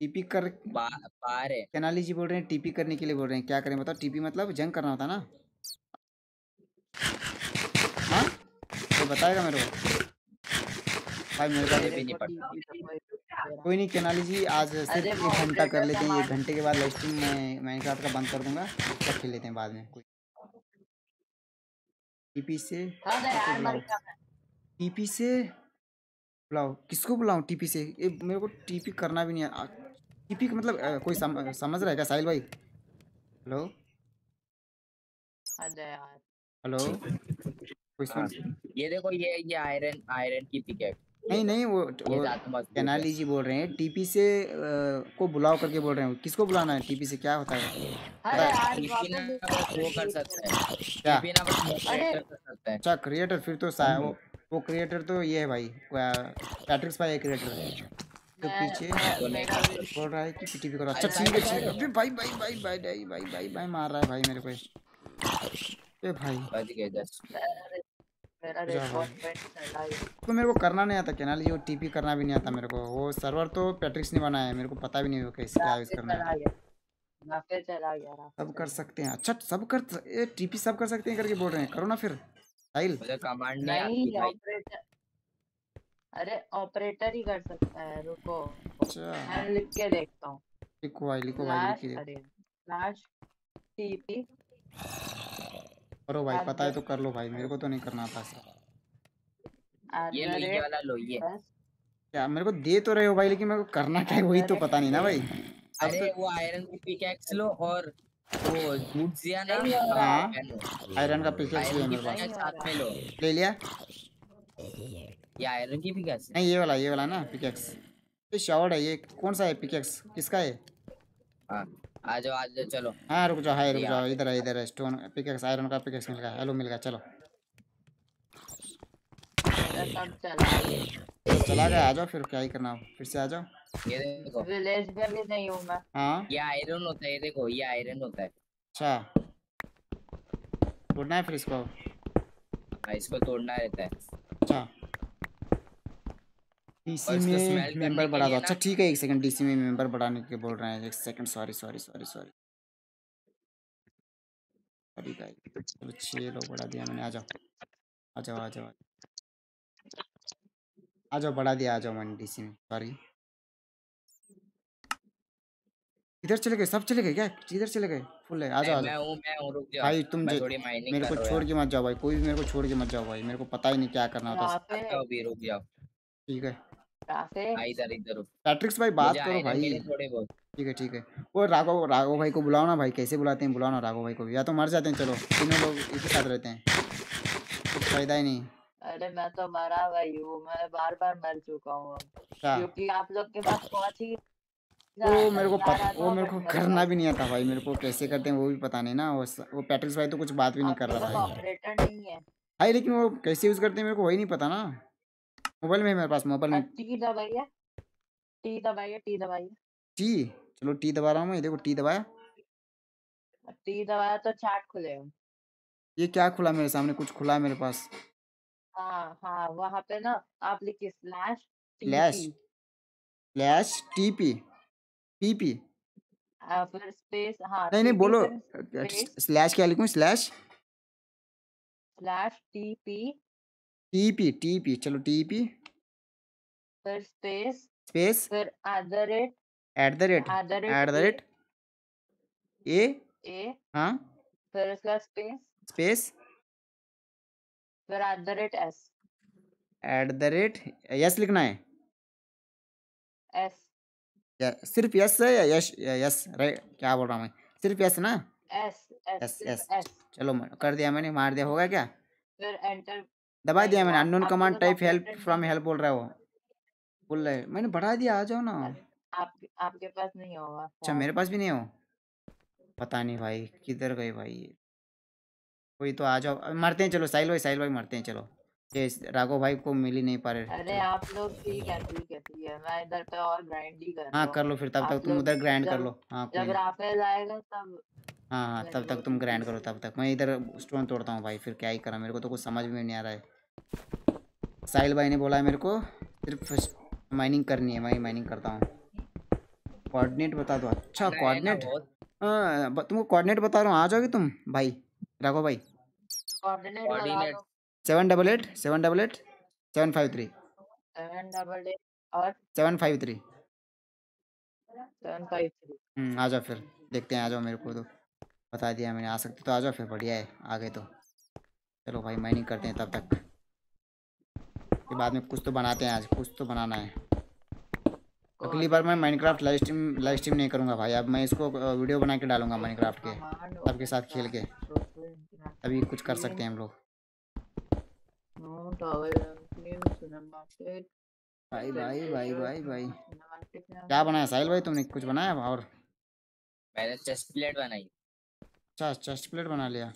टीपी कर बा, बाहर है। केनाली जी बोल रहे हैं टीपी करने के लिए बोल रहे हैं। क्या करें बताओ? टीपी मतलब जंग करना होता ना? हाँ? तो बताएगा मेरे को। भाई मेरे पास नहीं देखो पता टीवी तो कोई रहा। कोई नहीं केनाली जी आज सिर्फ़ एक घंटा कर लेते हैं एक घंटे के बाद लाइव स्ट्रीम मैं माइनक्राफ्ट का बंद कर दूँगा तब खेल लेते हैं बाद में कोई टीपी से हाँ। टीपी से बुलाओ किसको बुलाऊं टीपी से? ये मेरे को टीपी करना भी नहीं है टीपी का मतलब कोई सम, समझ रहा है क्या साहिल भाई? हेलो हाँ हेलो कोई हाँ, सुन ये देखो ये ये आयरन आयरन की पिकेट नहीं नहीं वो ये वो है केनाली जी बोल रहे हैं टीपी से अ, को बुलाओ करके बोल रहे हैं किसको बुलाना है टीपी से क्या होता है? वो कर सकता है। क्या? है। अच्छा क्रिएटर फिर तो सा, वो वो क्रिएटर तो ये है भाई पैट्रिक्स भाई है। क्रिएटर तो पीछे बोल रहा है कि पीटीपी करो। अच्छा ठीक है ठीक है। अबे भाई भाई भाई भाई भाई भाई भाई भाई मार रहा है भाई मेरे को ए भाई। तो मेरे को करना नहीं आता केनाल ये टीपी करना भी नहीं आता मेरे को। वो सर्वर तो पैट्रिक्स ने बनाया है मेरे को पता भी नहीं वो कैसे क्या यूज़ करना है। सब कर सकते हैं। अच्छा सब कर ये टीपी सब कर सकते हैं करके बोल रहे हैं। करो ना फिर। साहिल मुझे कमांड नहीं अरे ऑपरेटर ही कर सकता है। रुको। अच्छा। मैं लिख के देखता हूँ। लिखो भाई लिखो भाई लिखिए। अरे स्लैश टीपी करो भाई पता है तो कर लो भाई मेरे को तो नहीं करना आता ये ये वाला लो ये। क्या मेरे को दे तो रहे हो भाई लेकिन मेरे को करना क्या है वही तो पता नहीं ना भाई। <laughs> अरे तो वो आयरन की पिकेक्स लो और वो जूट दिया ना नहीं हाँ। आयरन का पिकेक्स है की मेरे पास। साथ में लो। ले लिया? ये आयरन की पिकेक्स नहीं ये वाला ये वाला ना पिकेक्स ये शॉर्ट है ये कौन सा है पिकेक्स किसका है? हाँ। आ जाओ आ जाओ चलो। हाँ रुक जाओ हाय रुक जाओ इधर है इधर है स्टोन पिकेक्स आयरन का पिकेक्स मिल गया हेलो मिल गया चलो। चला गया। चला गया आ जाओ फिर क्या ही करना फिर से आ जाओ। ये देखो। विलेज में भी नहीं हूँ मैं। हाँ। ये आयरन होता है ये देखो ये आयरन होता है। अच्छा। तोड़ना है फिर इसको। हाँ, इसको तोड़ना रहता है। अच्छा। डीसी में मेंबर बढ़ा दो। अच्छा ठीक है एक सेकंड डीसी में मेंबर बढ़ाने के बोल रहे हैं। एक second sorry sorry sorry sorry sorry guys चलो छः लोग बढ़ा दिया मैंने। आ जाओ आ जाओ आ जाओ आ जाओ। आ जाओ बढ़ा दिया आ जाओ मैंने डीसी में सॉरी इधर चले गए सब चले गए क्या? इधर चले गए फुल है आ जाओ आ मैं जाओ। मैं हूँ रुक जाओ भाई तुम जे- मेरे को छोड़ के मत जाओ भाई कोई भी मेरे को छोड़ के मत जाओ भाई। मेरे को पता ही नहीं क्या करना होता ठीक है। इधर इधर पैट्रिक्स भाई बात करो भाई। थोड़े बहुत। ठीक है ठीक है। वो राघव राघव भाई को बुलाओ ना भाई कैसे बुलाते हैं बुलाओ ना राघव भाई को या तो मर जाते हैं चलो। तीनों लोग एक साथ रहते हैं। कुछ फ़ायदा ही नहीं। अरे मैं तो मरा हुई हूँ मैं बार बार मर चुका हूँ क्योंकि आप लोग के पास पहुँच ही वो मेरे को पता वो मेरे को करना भी नहीं आता भाई मेरे को कैसे करते हैं वो भी पता नहीं ना। वो वो पैट्रिक्स भाई तो कुछ बात भी नहीं कर रहा भाई। नहीं है। भाई लेकिन वो कैसे यूज़ करते हैं मेरे को वही नहीं पता ना। मोबाइल में मेरे पास मोबाइल में। टी दबाइए। टी दबाइए टी दबाइए। टी? चलो टी दबा रहा हूँ मैं देखो टी दबाया। टी दबाया तो चैट खुलेगा ये क्या खुला मेरे सामने? कुछ खुला है मेरे पास। हाँ हाँ वहाँ पे ना आप लिखिए slash slash. Slash TP PP फिर स्पेस हाँ नहीं नहीं बोलो। स्लैश क्या लिखूं? Slash. Slash TP. TP TP चलो टीपी फिर स्पेस स्पेस फिर at the rate at the rate at the rate A A हाँ फिर उसका स्पेस स्पेस फिर at the rate S at the rate yes लिखना है। एस या, सिर्फ़ यस है या यश यस राइट क्या बोल रहा हूँ मैं? सिर्फ़ यस ना? एस एस यस एस चलो कर दिया मैंने मार दिया होगा क्या? फिर एंटर दबा दिया मैंने। Unknown command type help from help बोल रहा है वो। बोल रहा है मैंने बढ़ा दिया आ जाओ ना। आप आपके पास नहीं होगा अच्छा मेरे पास भी नहीं हो? पता नहीं भाई किधर गए भाई कोई तो आ जाओ। मरते हैं चलो साहिल भाई साहिल भाई मरते हैं चलो। ये राघव भाई को मिल ही नहीं पा रहे। अरे आप लोग ठीक है ठीक है ठीक है। मैं इधर पे और ग्राइंड ही कर हाँ हूँ कर लो फिर तब तक तुम उधर ग्राइंड कर लो। हाँ जब राफेल आएगा तब हाँ हाँ तब तक तुम ग्राइंड करो तब तक। मैं इधर स्टोन तोड़ता हूँ भाई फिर क्या ही करा मेरे को तो कुछ समझ में नहीं आ रहा है। साहिल भाई ने बोला है मेरे को सिर्फ़ माइनिंग करनी है मैं माइनिंग करता हूँ। कोऑर्डिनेट बता दो अच्छा कोऑर्डिनेट हाँ तुमको कोऑर्डिनेट बता रहा हूँ आ जाओगे तुम? भाई राघव भाई। Seven double eight seven double eight seven five three seven double eight और? Seven five three seven five three आ जाओ फिर देखते हैं आ जाओ मेरे को तो। बता दिया मैंने, आ सकते तो आ जाओ, फिर बढ़िया है आ गए तो। चलो भाई माइनिंग करते हैं तब तक। फिर बाद में कुछ तो बनाते हैं आज, कुछ तो बनाना है। अगली बार मैं Minecraft live stream live stream नहीं करूँगा भाई। अब मैं इसको वीडियो बना के डालूँगा माइनक्राफ्ट के, सबके साथ खेल के। तभी कुछ कर सकते हैं हम लोग। भाई भाई भाई भाई भाई। क्या बनाया? साहिल भाई, तुमने कुछ बनाया और? मैंने चेस्ट प्लेट बनाई। अच्छा चेस्ट प्लेट बना लिया।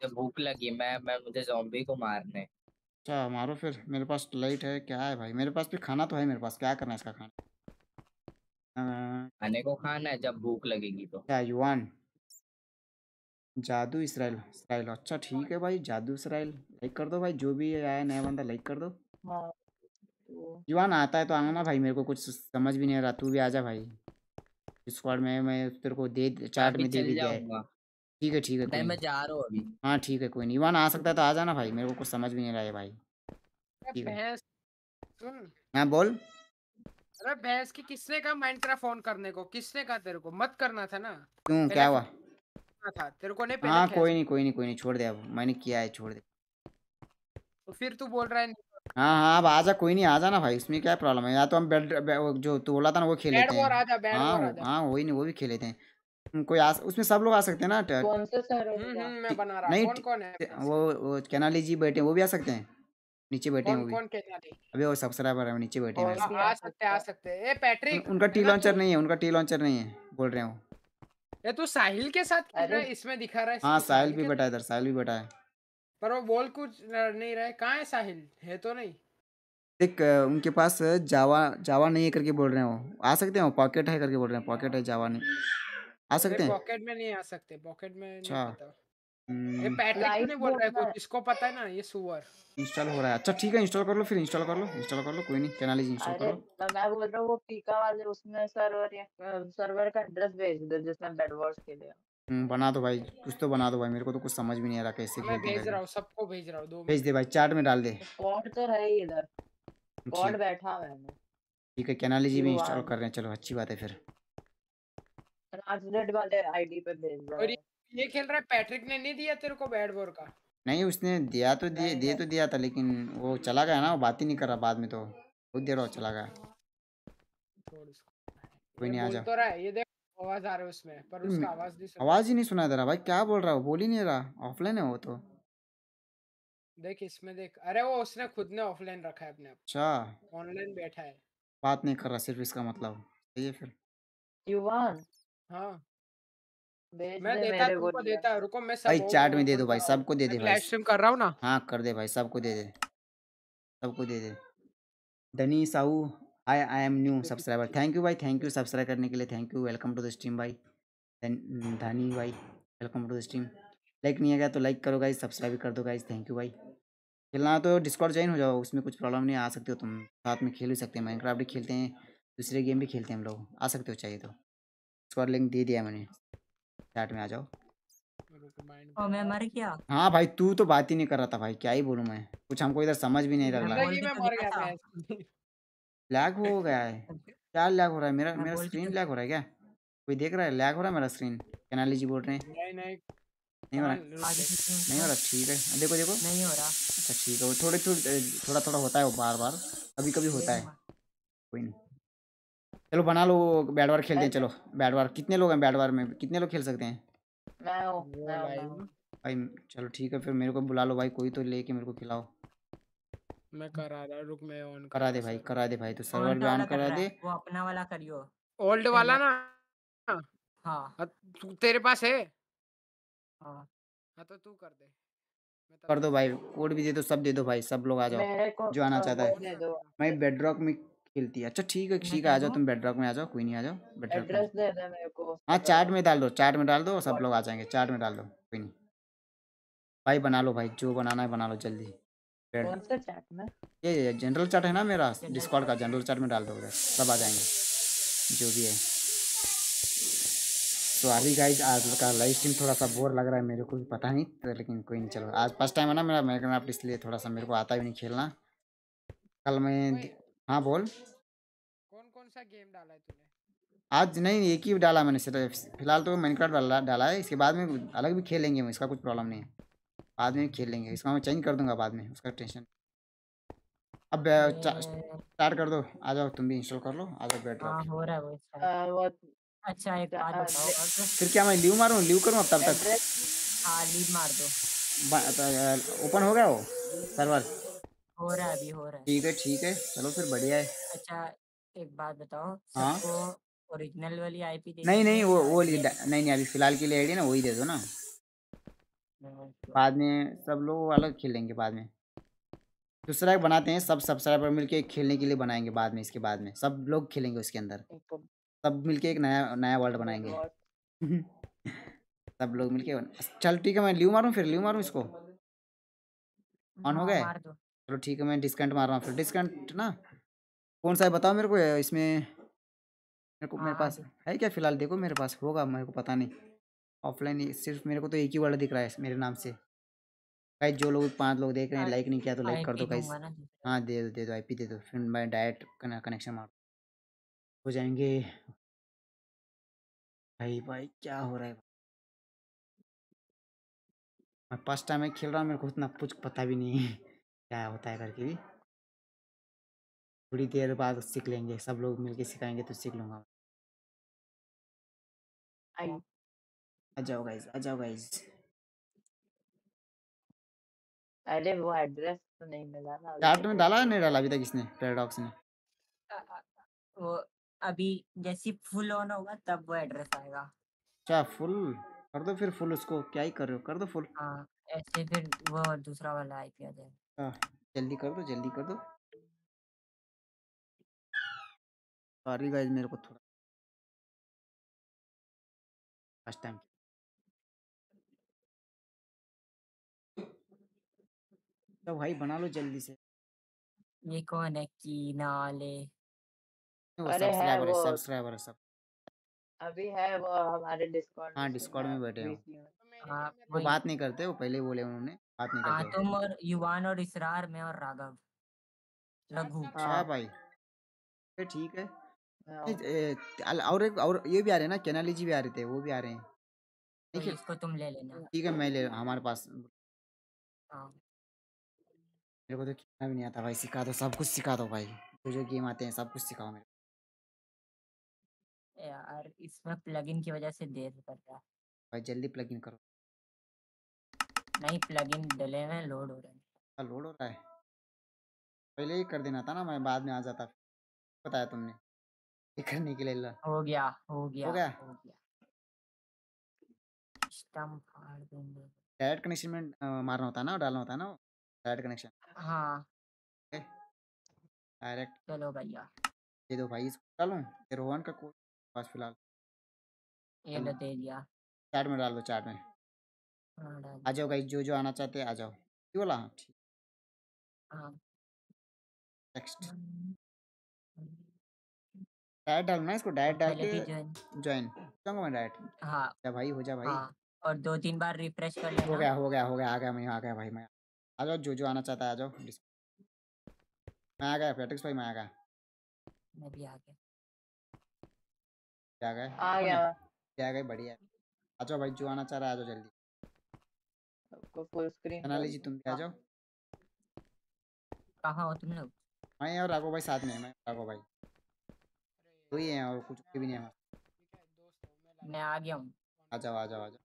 भूख लगी मैं मैं मुझे जॉम्बी को मारने। अच्छा मारो फिर मेरे पास लाइट है क्या है भाई? मेरे पास भी खाना तो है मेरे पास क्या करना है इसका खाना? खाने को खाना है जब भूख लगेगी तो। क्या युवान जादू इसराइल इसराइल अच्छा ठीक है भाई जादू इसराइल लाइक कर दो भाई जो भी आया नया बंदा लाइक कर दो। युवान आता है तो आना ना भाई मेरे को कुछ समझ भी नहीं आ रहा तू भी आ जा भाई। स्क्वाड में मैं तेरे को दे चार्ट में दे भी दिया है ठीक है ठीक है कोई नहीं। मैं जा रहा हूँ अभी। हाँ ठीक है कोई नहीं। युवान आ सकता है तो आ जाना भाई मेरे को कुछ समझ भी नहीं रहा है भाई। ठीक है। भैंस सुन। हाँ बोल। अरे भैंस की किसने कहा माइनक्राफ्ट ऑन करने को? किसने कहा तेरे को? मत करना था ना। क्यों? क्या हुआ? था। तेरे को नहीं पहले हाँ कोई नहीं कोई नहीं कोई नहीं छोड़ दे अब। मैंने किया है छोड़ दे। तो फिर तू बोल रहा है हाँ हाँ अब आ जा कोई नहीं आ जाना भाई उसमें क्या प्रॉब्लम है? या तो हम बेड जो तू बोला था ना वो खेल लेते हैं। हाँ आजा हाँ वही नहीं वो भी खेल लेते हैं। कोई आ उसमें सब लोग आ सकते हैं ना कौन से सर हम्म हम्म मैं बना रहा नहीं कौन कौन है वो वो कैनाली जी बैठे वो भी आ सकते हैं। नीचे बैठे हैं वो भी। कौन अभी वो सब्सक्राइबर है वो नीचे बैठे हैं आ सकते आ है। सकते ए पैट्रिक उनका टी लॉन्चर नहीं है उनका टी लॉन्चर नहीं है बोल रहे हो ये तू साहिल के साथ खेल रहा है? इसमें दिखा रहा है हाँ साहिल भी के बैठा है इधर साहिल भी बैठा है पर वो बोल कुछ नहीं रहा है। कहाँ है साहिल? है तो नहीं। देख उनके पास जावा जावा नहीं है करके बोल रहे हैं वो। आ सकते हैं वो पॉकेट है करके बोल रहे हैं पॉकेट है जावा नहीं। आ सकते हैं? पॉकेट में नहीं आ सकते पॉकेट में नहीं अच्छा। पता। ये हम्म, पैट्रिक क्यों नहीं बोल रहा है कुछ इसको पता है ना ये सुअर। इंस्टॉल हो रहा है। अच्छा ठीक है इंस्टॉल कर लो फिर इंस्टॉल कर लो इंस्टॉल कर लो कोई नहीं कैनाली इंस्टॉल कर। अरे मैं बोल रहा हूँ वो पीका वाले उसमें सर्वर या सर्वर का एड्रेस भेज दो जिसमें बेड वॉर्स के लिए। हम्म, बना दो भाई कुछ तो बना दो भाई मेरे को तो कुछ समझ भी नहीं आ रहा कैसे मैं खेलते हैं भेज रहा हूँ सबको भेज रहा हूँ दो भेज दे भाई चार्ट में डाल दे। कोड तो है ही इधर। कोड बैठा हुआ है। मैं ठीक है कैनाली जी भी इंस्टॉल कर रहे हैं चलो अच्छी बात है फिर। राजनेट वाले आईडी पे भेज रहा और ये खेल रहा है पैट्रिक ने नहीं दिया तेरे को बैड वॉर का? नहीं उसने दिया तो दिए दिए तो दिया था लेकिन वो चला गया ना वो बात ही नहीं कर रहा बाद में तो। बहुत देर और चला गया। कोई नहीं आ जा तो रहा है ये देख आवाज़ आ रहा है उसमें पर उसका आवाज़ नहीं सुन आवाज़ ही नहीं सुना दे रहा भाई क्या बोल रहा है बोल ही नहीं रहा ऑफलाइन है वो तो। देख इसमें देख अरे वो उसने खुद ने ऑफलाइन रखा है अपने आप। अच्छा। ऑनलाइन बैठा है। बात नहीं कर रहा सिर्फ़ इसका मतलब। सही है फिर। युवान। हाँ। मैं देता मेरे को तुमको देता रुको मैं सब भाई चार्ट में दे दो भाई सबको दे दे भाई। लाइव स्ट्रीम कर रहा हूँ ना। हाँ कर दे भाई सबको दे दे सबको दे दे। Dhani Sahu I I am new subscriber thank you भाई थैंक यू सब्सक्राइब करने के लिए thank you welcome to the stream भाई। धनी भाई welcome to the stream like नहीं आ गया तो लाइक करो गाइज़ सब्सक्राइब कर दो गाइज़ थैंक यू भाई। खेलना तो डिस्कॉर्ड ज्वाइन हो जाओ उसमें कुछ प्रॉब्लम नहीं आ सकते हो तुम। साथ में खेल भी सकते हैं माइनक्राफ्ट भी खेलते हैं दूसरे गेम भी खेलते हैं हम लोग आ सकते हो चाहिए तो। डिस्कॉर्ड लिंक दे दिया मैंने। चैट में आ जाओ। रुको, ओ मैं मर गया। हाँ भाई तू तो बात ही नहीं कर रहा था भाई क्या ही बोलूँ मैं? कुछ हमको इधर समझ भी नहीं लग रहा बोल ज़िंदगी भी में तो मर गया था। लैग हो गया है। क्या लैग हो रहा है? मेरा मेरा स्क्रीन तो लैग हो। रहा है क्या? कोई देख रहा है? लैग हो रहा है मेरा स्क्रीन कैनाली जी बोल रहे हैं। नहीं नहीं। नहीं हो रहा। नहीं। हो रहा ठीक है। देखो देखो। नहीं हो रहा। अच्छा ठीक है। वो थोड़े थोड़े थोड़ा थोड़ा होता है वो बार बार कभी कभी होता है कोई नहीं। चलो बना लो बैट बार खेलते हैं चलो। बैट बार कितने लोग हैं बैट बार में? कितने लोग खेल सकते हैं? हूँ हूँ, हूँ। भाई चलो ठीक है फिर मेरे को बुला लो भाई कोई तो लेके मेरे को खिलाओ। मैं करा रहा रुक मैं ऑन करा दे भाई करा दे भाई तो सर्वर भी ऑन करा दे। वो अपना वाला करियो। ओल्ड वाला ना? हाँ। हाँ, तू- तेरे पास है? हाँ। हाँ तो तू कर दे। कर दो भाई कोड भी दे दो सब दे दो भाई सब लोग आ जाओ जो आना चाहता है। मैं बेडरॉक में खेलती है। अच्छा ठीक है ठीक है आ जाओ तुम बेडरॉक में आ जाओ कोई नहीं आ जाओ बेडरॉक दे दे मेरे को। हाँ चार्ट में डाल दो चार्ट में डाल दो सब लोग आ जाएँगे चार्ट में डाल दो कोई नहीं भाई बना लो भाई जो बनाना है बना लो जल्दी। बेड कौन सा चैट में? ये ये जनरल चार्ट है ना मेरा? डिस्कॉर्ड का जनरल चार्ट में डाल दो उधर सब आ जाएँगे जो भी है। तो अभी गाइज़ आज का लाइव स्ट्रीम थोड़ा सा बोर लग रहा है मेरे को भी पता नहीं तो लेकिन कोई नहीं चलो। आज फ़र्स्ट टाइम है ना मेरा मैगनाफ्ट इसलिए थोड़ा सा मेरे को आता भी नहीं खेलना। कल मैं हाँ बोल। कौन कौन सा गेम डाला है तूने? आज नहीं एक ही डाला मैंने सिर्फ़ फ़िलहाल तो माइनक्राफ्ट डाला डाला है इसके बाद में अलग भी खेलेंगे इसका कुछ प्रॉब्लम नहीं है। बाद में खेल लेंगे इसका मैं चेंज कर दूँगा बाद में उसका टेंशन अब स्टार्ट कर दो आ जाओ तुम भी इंस्टॉल कर लो आ जाओ बैठ हाँ जाओ। हो रहा है वो start। अ, वो अच्छा एक बात बताओ फिर क्या मैं लीव मारूँ? लीव करूँ अब तब तक? हाँ लीड मार दो। ओपन हो गया वो सर्वर? हो रहा है अभी हो रहा है। ठीक है ठीक है चलो फिर बढ़िया है। अच्छा एक बात बताओ हाँ। सबको ओरिजिनल वाली आईपी दे नहीं नहीं वो वो नहीं नहीं अभी फ़िलहाल के लिए आईडी ना वही दे दो ना। बाद में सब लोग अलग खेलेंगे बाद में। दूसरा एक बनाते हैं सब सब्सक्राइबर मिलके खेलने के लिए बनाएँगे बाद में इसके बाद में। सब लोग खेलेंगे उसके अंदर। सब मिलके एक नया नया वर्ल्ड बनाएँगे। <laughs> सब लोग मिलके चल ठीक है मैं लीव मारूं फिर लीव मारूं इसको? <laughs> ऑन हो हाँ, गए? चलो ठीक है मैं डिस्काउंट मार रहा हूँ फिर। डिस्काउंट ना? कौन सा है बताओ मेरे को इसमें। मेरे को मेरे हाँ, पास है। क्या फ़िलहाल? देखो मेरे पास होगा मेरे को पता नहीं। ऑफलाइन सिर्फ़ मेरे को तो एक ही वर्ड दिख रहा है मेरे नाम से। गाइस जो लोग पाँच लोग देख रहे हैं लाइक नहीं किया तो लाइक कर दो गाइस दूसरा। हाँ दे दो दे दो आईपी दे दो। फिर मैं डायरेक्ट कनेक्शन मार हो जाएँगे। भाई भाई क्या हो रहा है? मैं फ़र्स्ट टाइम खेल रहा हूँ मेरे को उतना कुछ पता भी नहीं है। क्या होता है करके भी। थोड़ी देर बाद सीख लेंगे सब लोग मिलके सिखाएँगे तो सीख लूँगा। आ जाओ गाइज़ आ जाओ गाइज़ अरे वो एड्रेस तो नहीं मिला ना तक में डाला नहीं डाला अभी तक इसने पैराडॉक्स ने। वो अभी जैसी फुल ऑन होगा तब वो एड्रेस आएगा। अच्छा फुल? कर दो फिर फुल उसको क्या ही कर रहे हो? कर दो फुल। हाँ ऐसे फिर वो दूसरा वाला आईपी आ जाएगा। हाँ जल्दी कर दो जल्दी कर दो। सॉरी गाइज़ मेरे को थोड़ा फ़र्स्ट टाइम तो भाई बना लो जल्दी से। ये कौन है की नाले अरे है सब्सक्राइबर है वो। सब्सक्राइबर है सब। अभी है वो हमारे डिस्कॉर्ड हाँ, Discord में बैठे हो। तो हाँ, वो बात नहीं करते वो पहले बोले उन्होंने। बात नहीं हाँ। करते तुम और युवान और इसरार में और राघव। लघु। अच्छा, हाँ। भाई। ये ठीक है। हाँ, ए, और एक और ये भी आ रहे हैं ना केनाली जी भी आ रहे थे वो भी आ रहे हैं। तो ठीक है इसको तुम ले लेना। ठीक है मैं ले हमारे पास हाँ। मेरे को तो खेलना भी नहीं आता भाई सिखा दो सब कुछ सिखा दो भाई। जो जो गेम आते हैं सब कुछ सिखाओ मेरे यार इसमें प्लगइन की वजह से देर कर रहा है। भाई जल्दी प्लग इन करो। नहीं प्लगइन डले में लोड हो रहे हैं। लोड हो रहा है। पहले ही कर देना था ना मैं बाद में आ जाता बताया तुमने। ये करने के लिए हो गया हो गया हो गया? हो गया। स्टम्प फाड़ देंगे। डायरेक्ट कनेक्शन में मारना होता है ना डालना होता है ना डायरेक्ट कनेक्शन हाँ। डायरेक्ट चलो भैया। दे दो भाई इसको डालूं ये रोहन का कोड पास फ़िलहाल। ये लो दे दिया। चार्ट में डाल दो चार्ट में। हाँ आ जाओ भाई जो जो आना चाहते हैं आ जाओ। ये बोला हाँ ठीक। हाँ। नेक्स्ट डायरेक्ट डालना है इसको? डायरेक्ट डाल के ज्वाइन ज्वाइन जाऊँगा मैं डायरेक्ट हाँ। जा भाई हो जा भाई। हाँ और दो तीन बार रिफ्रेश कर लेना। हो गया हो गया हो गया आ गया मैं आ गया भाई मैं। आ जाओ जो जो आना चाहता है आ जाओ। मैं आ गया पेटिक्स भाई मैं आ गया। मैं भी आ गया। आ गए? आ गया। आ गए? बढ़िया। आ जाओ भाई जो आना चाह रहा है आ जाओ जल्दी। आपको फुल स्क्रीन मनाली जी तुम भी आ जाओ कहाँ हो तुम लोग मैं और राघव भाई साथ में हैं, मैं राघव भाई अरे वही है और कुछ भी नहीं है हमारे। ठीक है दोस्त मैं मैं आ गया हूँ आ जाओ आ जाओ आ जाओ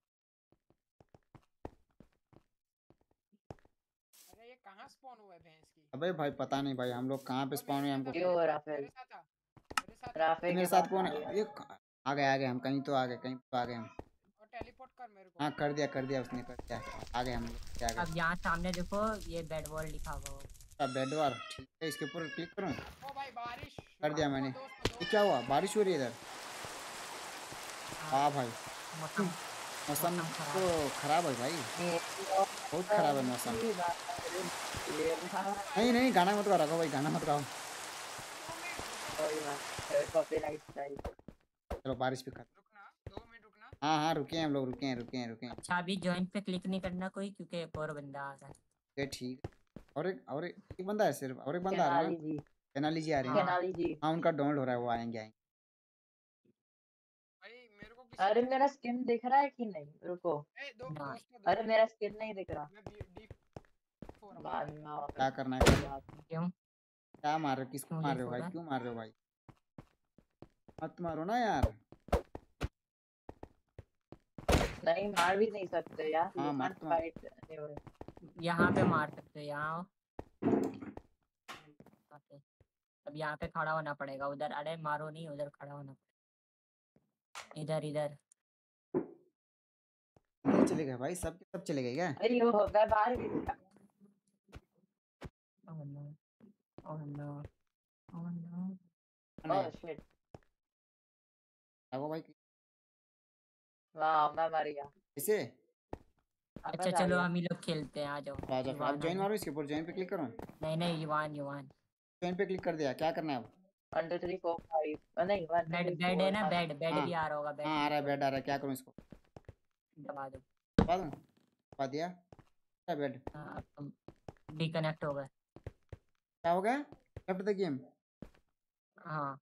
अरे ये कहाँ स्पॉन हुआ है भैंस की? अबे भाई पता नहीं भाई हम लोग कहाँ पे स्पॉन हुए हमको क्यों राफेल मेरे साथ मेरे साथ राफेल मेरे के साथ कौन है? ये आ गए आ गए हम कहीं तो आ गए कहीं तो आ गए हम और टेलीपोर्ट कर मेरे को हाँ कर दिया कर दिया उसने कर दिया। आ गए हम लोग क्या अब यहाँ सामने देखो ये बेड वॉल लिखा हुआ हो। बेड वार ठीक है इसके ऊपर क्लिक करूँ। ओ भाई बारिश। कर दिया मैंने। ये क्या हुआ? बारिश हो रही है इधर? हाँ। भाई। मौसम। तो खराब है भाई। बहुत खराब है मौसम। है, नहीं नहीं गाना मत गाओ रखो भाई गाना मत गाओ। चलो बारिश भी खत्म रुकना दो मिनट रुकना हाँ हाँ रुके हैं हम लोग रुके हैं रुके हैं रुके हैं। अच्छा अभी ज्वाइन पे क्लिक नहीं करना कोई क्योंकि एक और बंदा आ रहा है। ठीक। और एक और एक एक बंदा है सिर्फ़ और एक बंदा आ रहा है केनाली जी। आ रही है। ना? केनाली जी। हाँ उनका डाउनलोड हो रहा है वो आएँगे आएँगे। भाई मेरे को किसी अरे मेरा स्किन दिख रहा है कि नहीं? रुको। दो अरे मेरा स्किन नहीं दिख रहा। क्या करना है? क्यों? क्या मार रहे हो? किसको मार रहे हो भाई? क्यों मार रहे हो भाई? मत मारो ना यार। नहीं मार भी नहीं सकते यार। हाँ, मार तो। यहाँ पे मार सकते हो यहाँ। अब यहाँ पे खड़ा होना पड़ेगा उधर। अरे मारो नहीं उधर खड़ा होना पड़ेगा। इधर इधर। चले गए भाई सब सब चले गए क्या? अरे वो मैं बाहर भी गया। ओह no oh no oh no shit Raghav भाई इसे अच्छा चलो हम लोग खेलते हैं आ जाओ। आ जाओ आप ज्वाइन मारो इसके ऊपर ज्वाइन पे क्लिक करो। नहीं नहीं युवान युवान। ज्वाइन पे क्लिक कर दिया क्या करना है अब? अंडर 3 को 5 नहीं बेड बेड है ना बेड बेड हाँ। भी आ रहा होगा बेड हाँ आ रहा है बेड आ रहा है क्या करूँ इसको? दबा दो। दबा दूँ? दबा दिया? क्या बेड हाँ डिकनेक्ट हो गए। क्या हो गया? लेफ़्ट द गेम हाँ।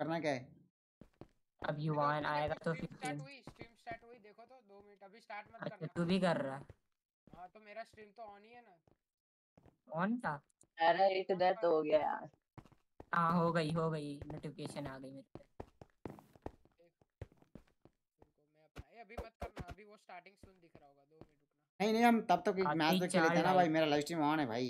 करना क्या है? अब युवान आएगा तो फिर अभी स्टार्ट मत अच्छा करना। तू भी कर रहा है। तो मेरा स्ट्रीम तो ऑन ही है ना। ऑन था? अरे एक डेथ हो गया यार। हाँ हो गई हो गई। नोटिफिकेशन आ गई मेरे पे। अभी मत करना अभी वो स्टार्टिंग सुन दिख रहा होगा दो मिनट रुकना। नहीं नहीं हम तब तक मैच तो लेते हैं ना भाई मेरा लाइव स्ट्रीम ऑन है भाई।